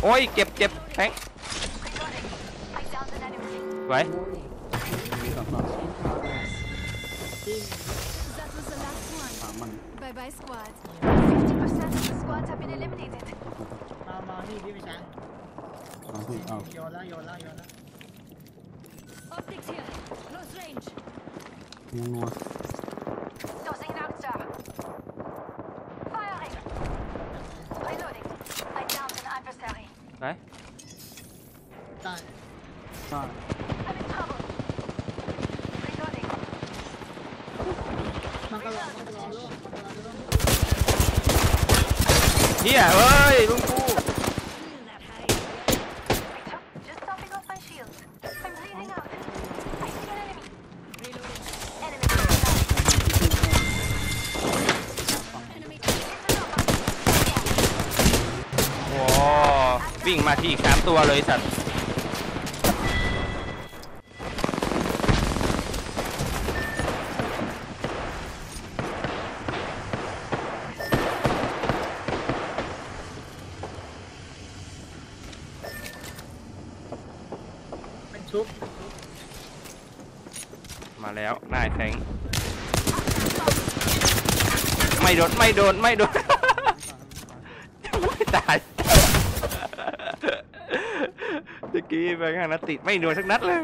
โอ้ย เจ็บเจ็บแฟง Reloading. น Bye bye, squad. 50% of the squads have been eliminated. มามานี่พี่ไม่ช้าง เอาสิเอา โยนแล้วโยนแล้วโยนแล้ว Optics here. Close range. นัวนัว Tossing an outstar. Firing. Reloading. I downed an adversary. ไว้ ใต้ ใช่ I'm in เฮียเอ้ยลุงกูวิ่งมาที่แคมป์ตัวเลยสัตว์ Reloading. แล้วนายแทงไม่ โดนไม่โดนไม่โดนไม่ตายตะกี้ไปงานนัดติดไม่โดนสักนัดเลย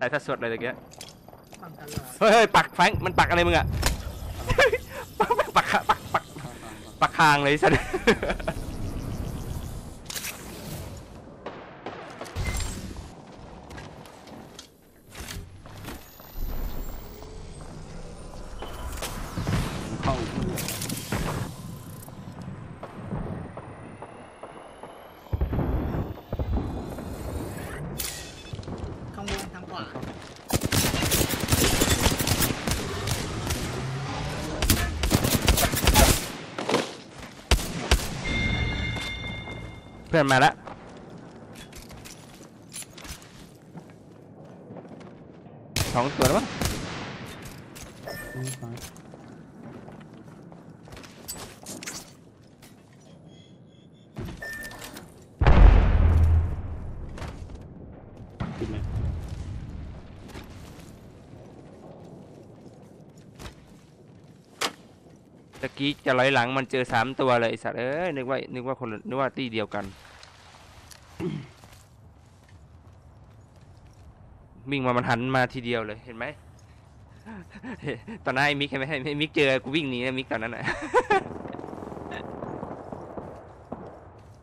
ตายทัดสดเลยตะกี้ฟังตลอดเฮ้ยเฮ้ยปักแฟงมันปักอะไรมึงอะปักขาปักปักปักคางเลยสัตว์ พื่อนมาแล้วสองตัวแล้วมั้งนี่ซ้ายติดไหมตะกี้จะร้อยหลังมันเจอสามตัวเลยไอ้สัตว์เอ้ยนึกว่านึกว่าคนนึกว่าทีมเดียวกัน วิ่งมามันหันมาทีเดียวเลยเห็นไหมตอนนั้นไอ้มิกเห็นไหมไอ้มิกเจอกูวิ่งหนีนะมิกตอนนั้นอะ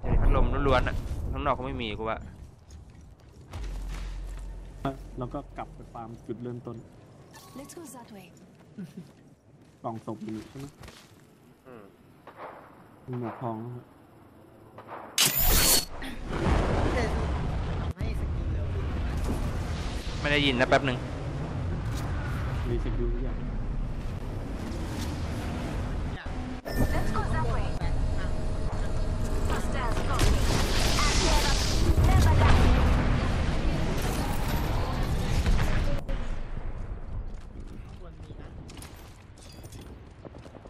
เห็นพัดลมล้วนๆอะข้างนอกเขาไม่มีกูว่าแล้วก็กลับไปฟาร์มจุดเริ่มต้น Let's go that way. กล่องศพอยู่ใช่ไหมมีหมวกทองนะ ไม่ได้ยินนะแป๊บหนึ่งรีสกิลทุกอย่าง Let's go that way. Hostiles coming. Active. Never die. ข้างบนมีนะ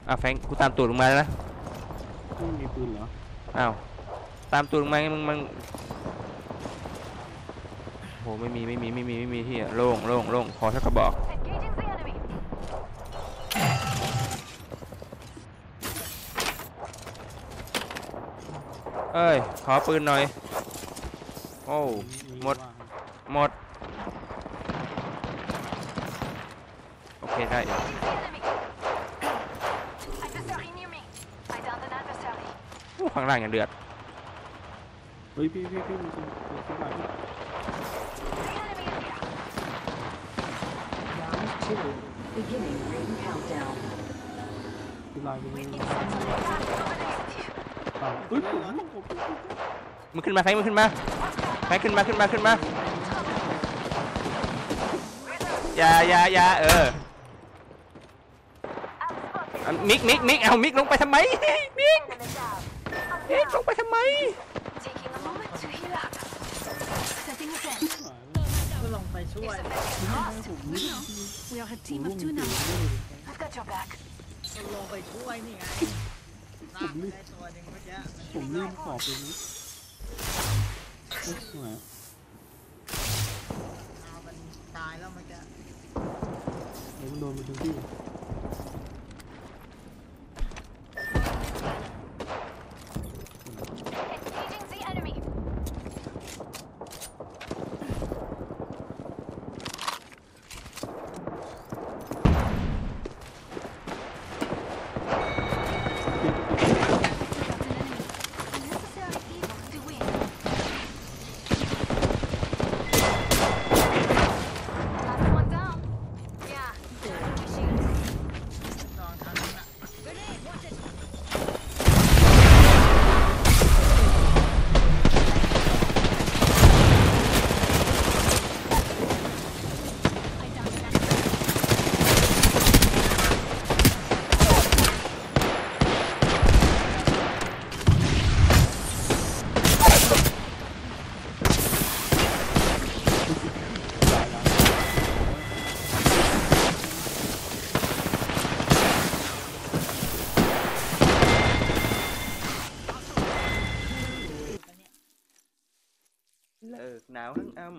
อะแฟรงค์กูตามตูดลงมาแล้วนะไม่มีปืนเหรอ อ้าว ตามตูดลงมามึงมึงโหไม่มีไม่มีไม่มีไม่มีที่โล่งโล่งโล่งขอสักกระบอกเอ้ย ขอปืนหน่อย โอ้หมด หมด โอเค ได้ Engaging the enemy. Adversary near me. I downed an adversary. โอ้ข้างล่างยังเดือด เฮ้ย พี่พี่พี่มีคนคนมาพี่ The enemy is here. Round two. Beginning ring countdown. ที่ลายไปเลย Target eliminated. เปล่าเฮ้ยผมผมผมมึงขึ้นมาแฟงมึงขึ้นมาแฟงขึ้นมาขึ้นมาขึ้นมาอย่าอย่าอย่าเอออะมิกมิกมิกเอามิกลงไปทำไมมิก Enemy down. I'm มิกลง down. ไปทำไม Taking a moment to heal up. Setting a tent. ก็ลงไปช่วย We are a team of two now. I've got your back. ก็ลงไปช่วยนี่ไงลากไปได้ตัวหนึ่งเมื่อกี้ผมลืมขอบเลยนะโอ้ยแหมเอามันตายแล้วเมื่อกี้เดี๋ยวมันโดนมันถึงที่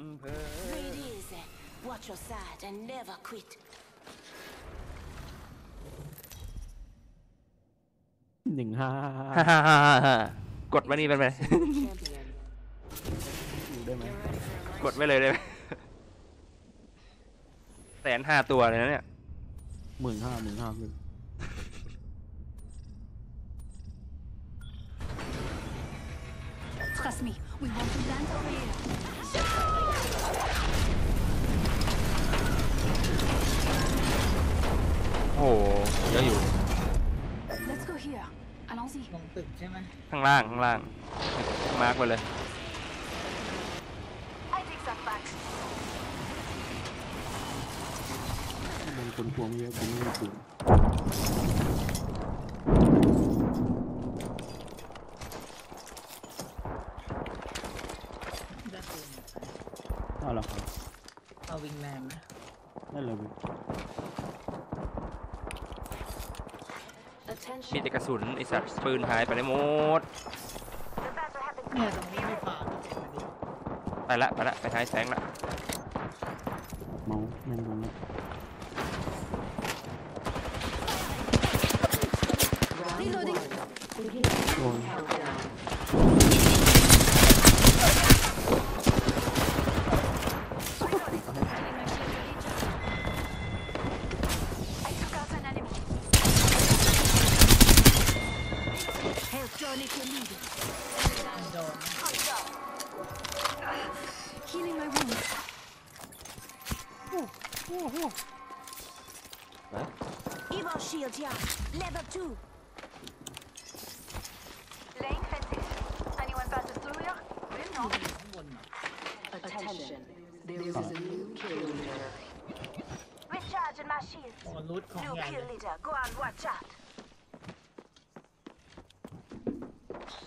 ำเภอ Read easy. Watch your side and never quit. หนึ่งห้าฮ่าฮ่าฮ่าฮ่าฮ่ากดไว้นี่เป็นไง Champion. อยู่ได้ไหมกดไว้เลยได้ไหมแสนห้าตัวเลยนะเนี่ย หมื่นห้าหมื่นห้าเลย Trust me, we want to land over here. โอ้โหเยอะอยู่ Let's go here. Allons-y. ลงตึกใช่ไหมข้างล่างข้างล่าง มาร์กไปเลย I take that back. บางคนพวงเยอะผมไม่ได้ปืนได้ปืนเอาละครับเอาวิงแมนไหมได้เลยพี่ มีแต่กระสุนไอสัตว์ปืนหายไปได้หมดเนี่ยตรงนี้ไม่ผ่านเก็บมาดิไปละไปละไปท้ายแสงละเมาส์แม่นตรงนี้ Reloading. โอ้ย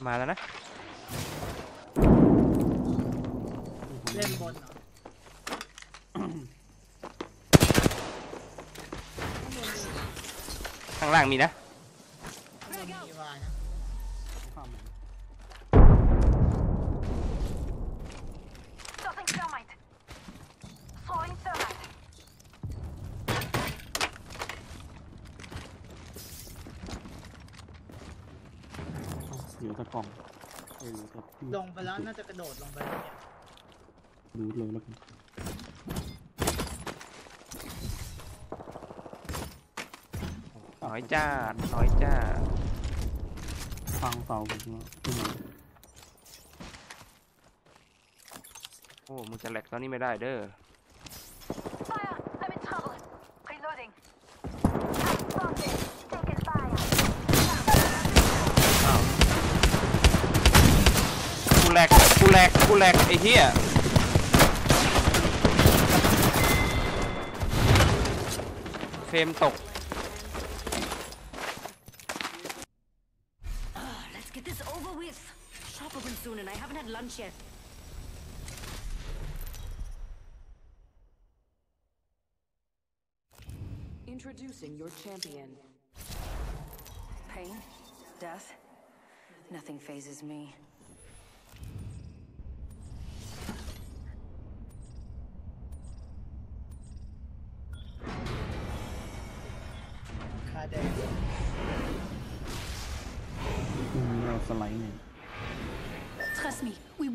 มาแล้วนะเล่นบนเหรอข้างล่างมีนะ ลือแต่ที่ลงไปแล้วน่าจะกระโดดลงไปแล้วเนี่ยรูดเลยแล้วกันน้อยจ้าดน้อยจ้าดฟังเสาผมว่าขึ้นมาโอ้ มึงจะแหลกตอนนี้ไม่ได้เด้อ กูแหลกกูแหลกไอ้เหี้ยเฟรมตก Ah, let's get this over with. Shop open soon and I haven't had lunch yet.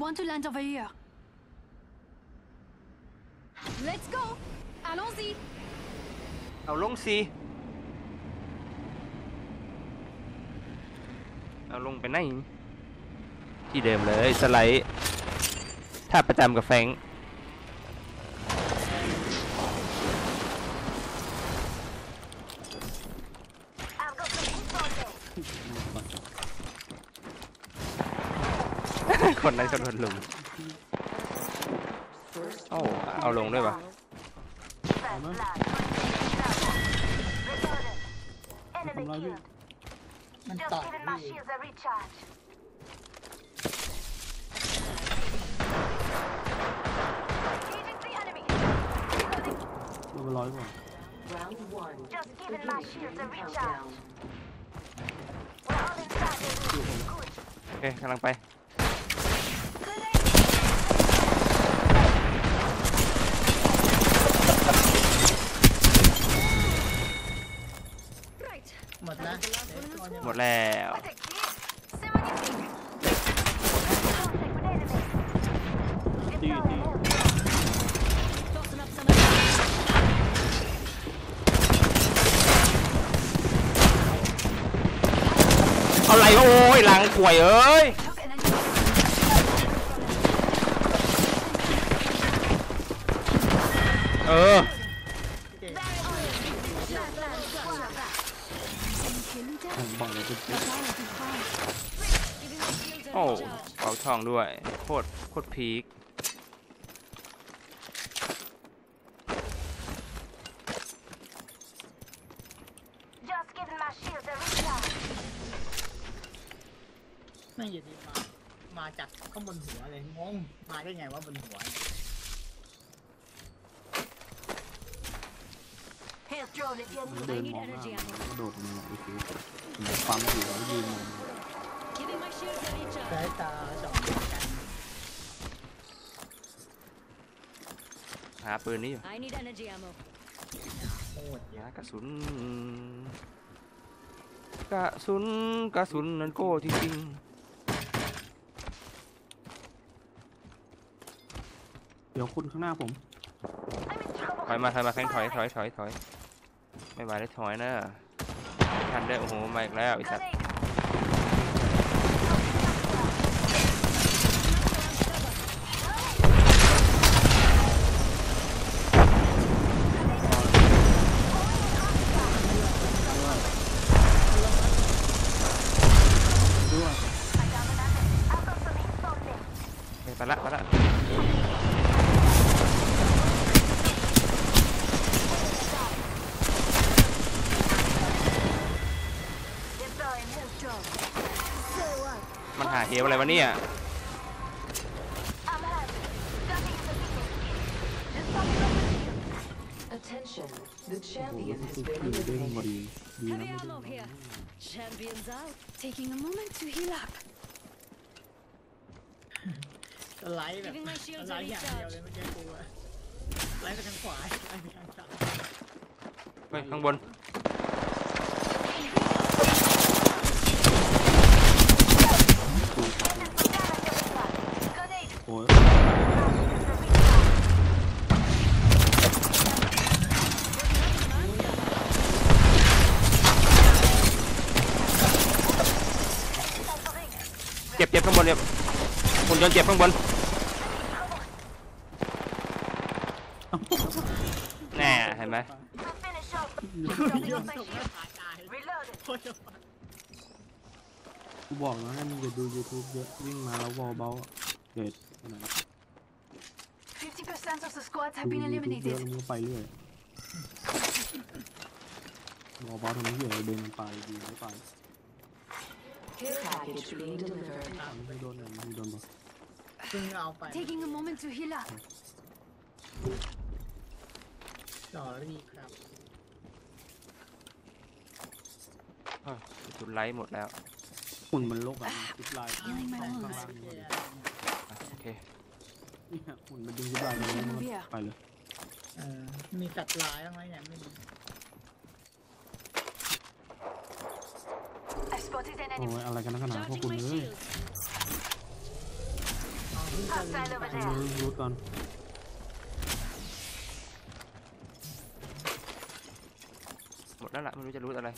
Want to land over here. Let's go. Allons-y. เอาลงสิ เอาลงไปไหน ที่เดิมเลย สไลด์ ถ้าประจำกับแฟงค์ I've got some info there. ค นนั้นก็โดนลุมโอ้เอาลงด้วยปะ Fast blood. Reloaded. Enemy Không nói gì. killed. มัน Just ต่อย giving my พี่ shields a recharge. Engaging the enemy. Reloading. เรียบร้อยกว่า Round one. Just giving my Beginning shields a ring recharge. countdown. We're all inside the room. Good. โอเคกำลังไป Grenade. นะเดแล้วอะไรโอ้ยหลังข่วยเอ้ยเออ องด้วย โคตร โคตรพีค Just giving my shields a recharge. ไม่อยู่ดีมา มาจากข้างบนหัวเลยงง มาได้ไงว่าบนหัว Health drone if you มัน need เดินมองหน้ามันกระโดดมาโอ้โหผมจะปั๊มอยู่แล้วยืนมอง Giving my shields a สาย recharge. ตาสองกัน หาปืนนี้อยู่ I need energy ammo. โคตรเยหาอะอะกระสุน กระสุนกระสุนนั้นโก้จริงเดี๋ยวคุณข้างหน้าผมๆถอยมาถอยมาแข้งถอยถอยถอยถอยไม่ไหวแล้วถอยนะไม่ทันได้โอ้โหมาอีกแล้วไอ้สัตว์ ก been คือเด้งพอ eliminated. ดีดีนะ Heavy ไม่ได้ ammo here. Champions out. Taking a moment to heal up. สไลด์แบบ Giving my shields สไล a ด์อย่างเดียว recharge. เลยเมื่อกี้กูอะสไลด์ไปทางขวาสไลด์ไปทางซ้ายเฮ้ยข้างบน โอ้ย เจ็บเจ็บข้างบนเนี่ยหุ่นยนต์เจ็บข้างบนแน่เห็นไหม Finish up. โยนส่งแล้วตายตาย Reloaded. โคตรจะฟังกูบอกแล้วให้มึงอย่าดู YouTube เยอะวิ่งมาแล้ววอลเบลเด็ดนะ50% of the squads ดู have been YouTube เยอะ eliminated. แล้วมึงก็ไปเรื่อยวอลเบลทำให้เหี้ยอะไรเดินมันไปดีไม่ไป Care package being delivered. มันไม่โดนเลยมันไม่โดนบอกซึ่งเอาไป Taking a moment to heal up. สอรี่ครับเฮ้ยกระสุนไลท์หมดแล้วหุ่นมันโลกอะซิปไลน์ Healing my ข้าง wounds. ล่างนี่อะโอเคเนี่ยหุ่นมันดึงซิปไลน์มาแล้วมันก็ไปเลย เออ มีสัตว์ลายบ้างไหมเนี่ยไม่มี I spotted an โอ้ enemy. ยอะไรกันนักหนาพวก Charging คุณ my เอ้ย shields. เอาที่จะลืม Hostile ไป over เอ there. อรู้ก่อนหมดแล้วล่ะไม่รู้จะรู้อะไร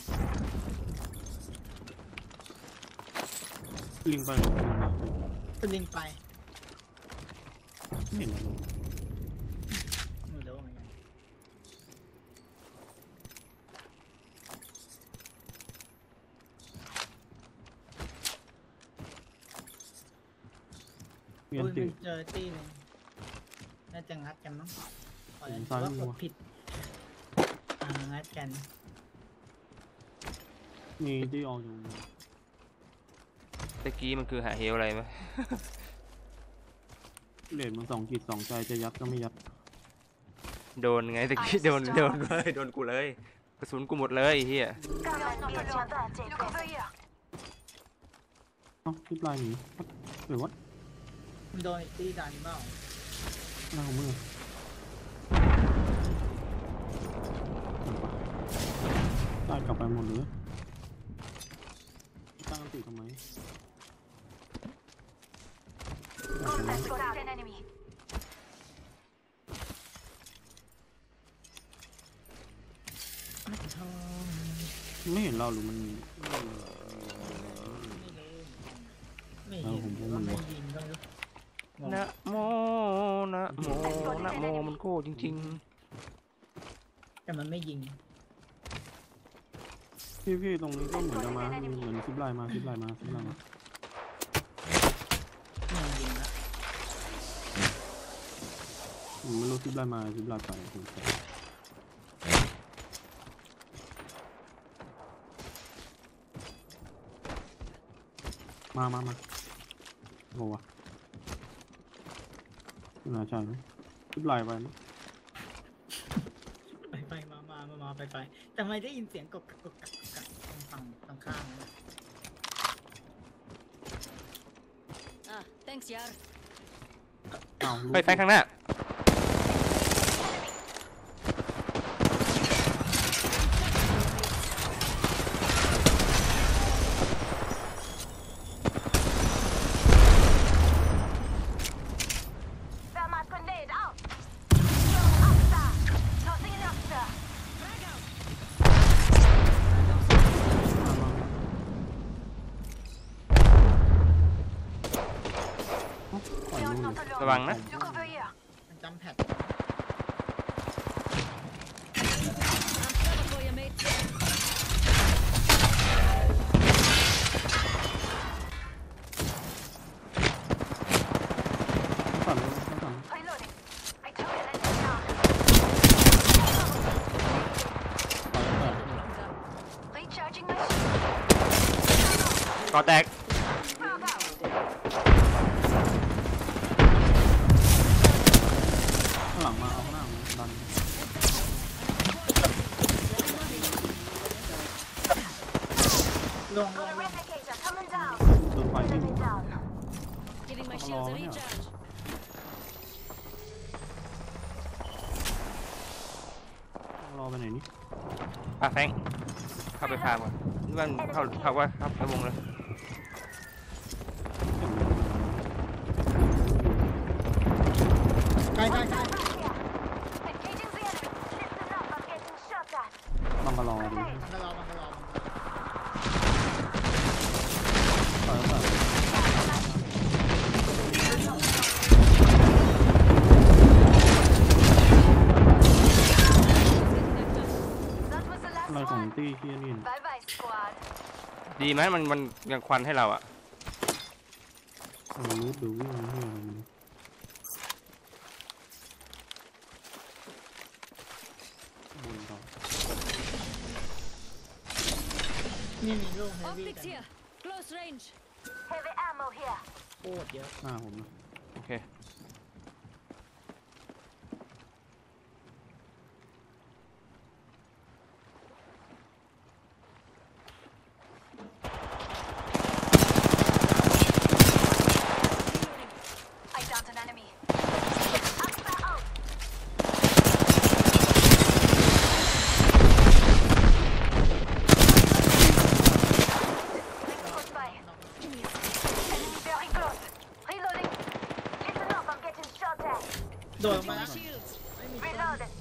ลิงไปลิงมาสลิงไปไม่เห็นอะไรเลย ไม่รู้เหมือนกัน เวียน อุ้ย ติมันเจอตีหนึงน่าจะงัดกันมั้งขอผมจะซ้ายว่ามืกอดผิดอ่างัดกันมีที่ออกอยู่ตะกี้มันคือหาเหวอะไรไหม เลนมันสองขีดสองใจจะยัดก็ไม่ยัดโดนไงตะกี้โดนโดนเลยโดนกูเลย กระสุนกูหมดเลยไอ้เฮีย Got not alone. Look over here. เอ้าซิปไลน์หนีหรือว่า มันโดนอีกตีดันเปล่าหน้าของมึงอะได้กลับไปหมดเลยติทำไม Contact got an enemy. ไม่เห็นเราหรือมันไม่เออเห็นผมหว่ารือมัว่าน นะโมนะโมนะโมมันโก้จริงแต่มันไม่ยิง พี่พี่ตรงนี้ก็เหมือนจะมาเหมือนซิปไลน์มาซิปไลน์มาซิปไลน์มาไม่ยิงละผมไม่รู้ซิปไลน์มาซิปไลน์ไปผมใส่มามามาโหวะ น่าใช่ไหมซิปไลน์ไปมั้ยไปไปมามามามาไปไปแต่ไมได้ยินเสียงกบกบกบกบกกักตรงฝั่งตรงข้างนั่ะ Ah, thanks, Yar. อ้าวรู้เฮ้ยไฟข้างหน้า Thermite grenade out. Strong upstar. Tossing an upstar. ปล่อย You're นู่น not alone. ระวังนะ Look over here. มันจำแพด I'm cover for you, mate. สั่นเลยสั่น Reloading. I took it and it's down. ไปแล้ว Recharging my shield. ก่อแตก Frog out. ข้างหลังมาเอาข้างหน้ามาดัน ลงล Got ง a ลง replicator coming down. โดนไฟที่ Enemy down. Giving my Come shields a along, yeah. recharge. รอไปไหนนี่ ปาแฟงเข้าไปพาก่อนนี่มัน เไหมมันมันยังควันให้เราอะมันรู้ดูวิ่งที่อะไรมันบนต่อนี่มีลูกเฮฟวี่ Optics กัน here. Close range. Heavy ammo here. โคตรเยอะหน้าผมนะ โอเค I downed an enemy. Upstar out. Close by. Enemy very close. Reloading. Listen up, I'm getting shot at. โดดมาแล้ว Shields. Reloading.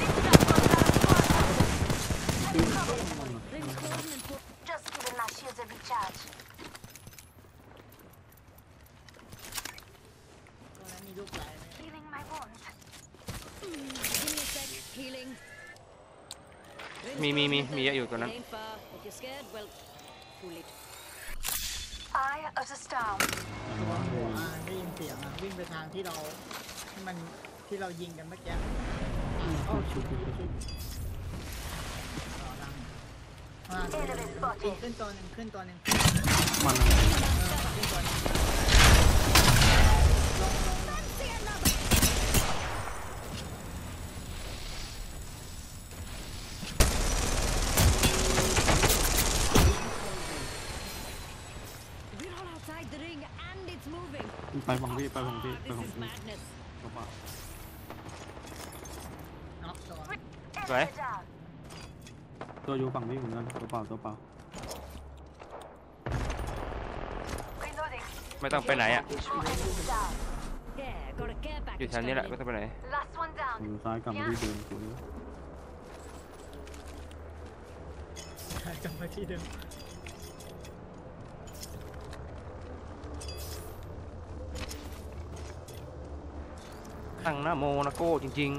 Listen up, Gonzalo squad. Rings closing and pull. Just giving my shields a recharge. ตรงนั้นมีลูกหลายไหม Healing my wounds. Give me a sec. Healing. Rings มีมีมี closing มี เยอะอยู่ตัวนั้น It ain't far. If you're scared, well, fool it. Eye of the storm. ตัวหัวอะได้ยินเสียงอะวิ่งไปทางที่เราที่มันที่เรายิงกันเมื่อกี้โอ้ชุดชุดชุดต่อดังมาขึ้นขึ้นตัวหนึ่งขึ้นตัวหนึ่งมันเออขึ้นตัวหนึ่ง ไปของพี่ไปของพี่ไปของพี่กระเป๋าตัวสวยตัวอยู่ฝั่งพี่เหมือนกันตัวเปล่าตัวเปล่าไม่ต้องไปไหนอะ อยู่ชั้นนี้แหละไม่ต้องไปไหนซ้ายกลับมาที่เดิมสวยกับมาที่เดิม ตั้งน้โมนาโกจริง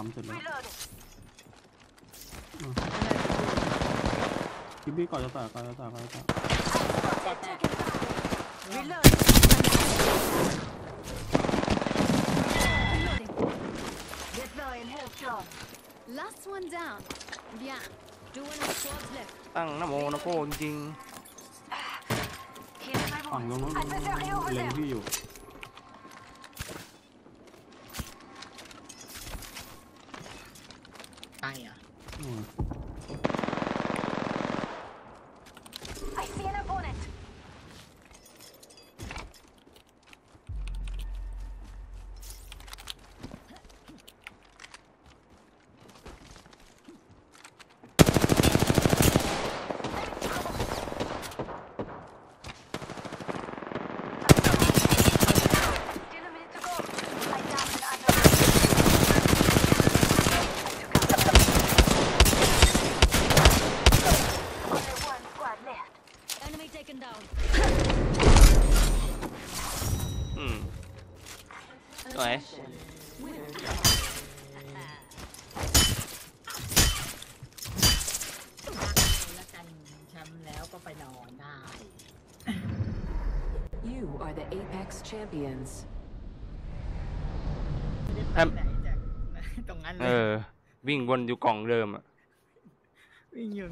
ปั๊มเสร็จแล้ว Reloading. คิมบี้ก่อนจะตายก่อนจะตายก่อนจะตาย Reloading. Reloading. Deploying health drop. Last one down. Bien. Two and a squad left. ตั้งนะโมนะโกจริง Healing my ฝั่งตรงนู้น wounds. เล็ง Adversary over พี่ there. อยู่ วิ่งวนอยู่กล่องเดิมอะวิ่งอยู่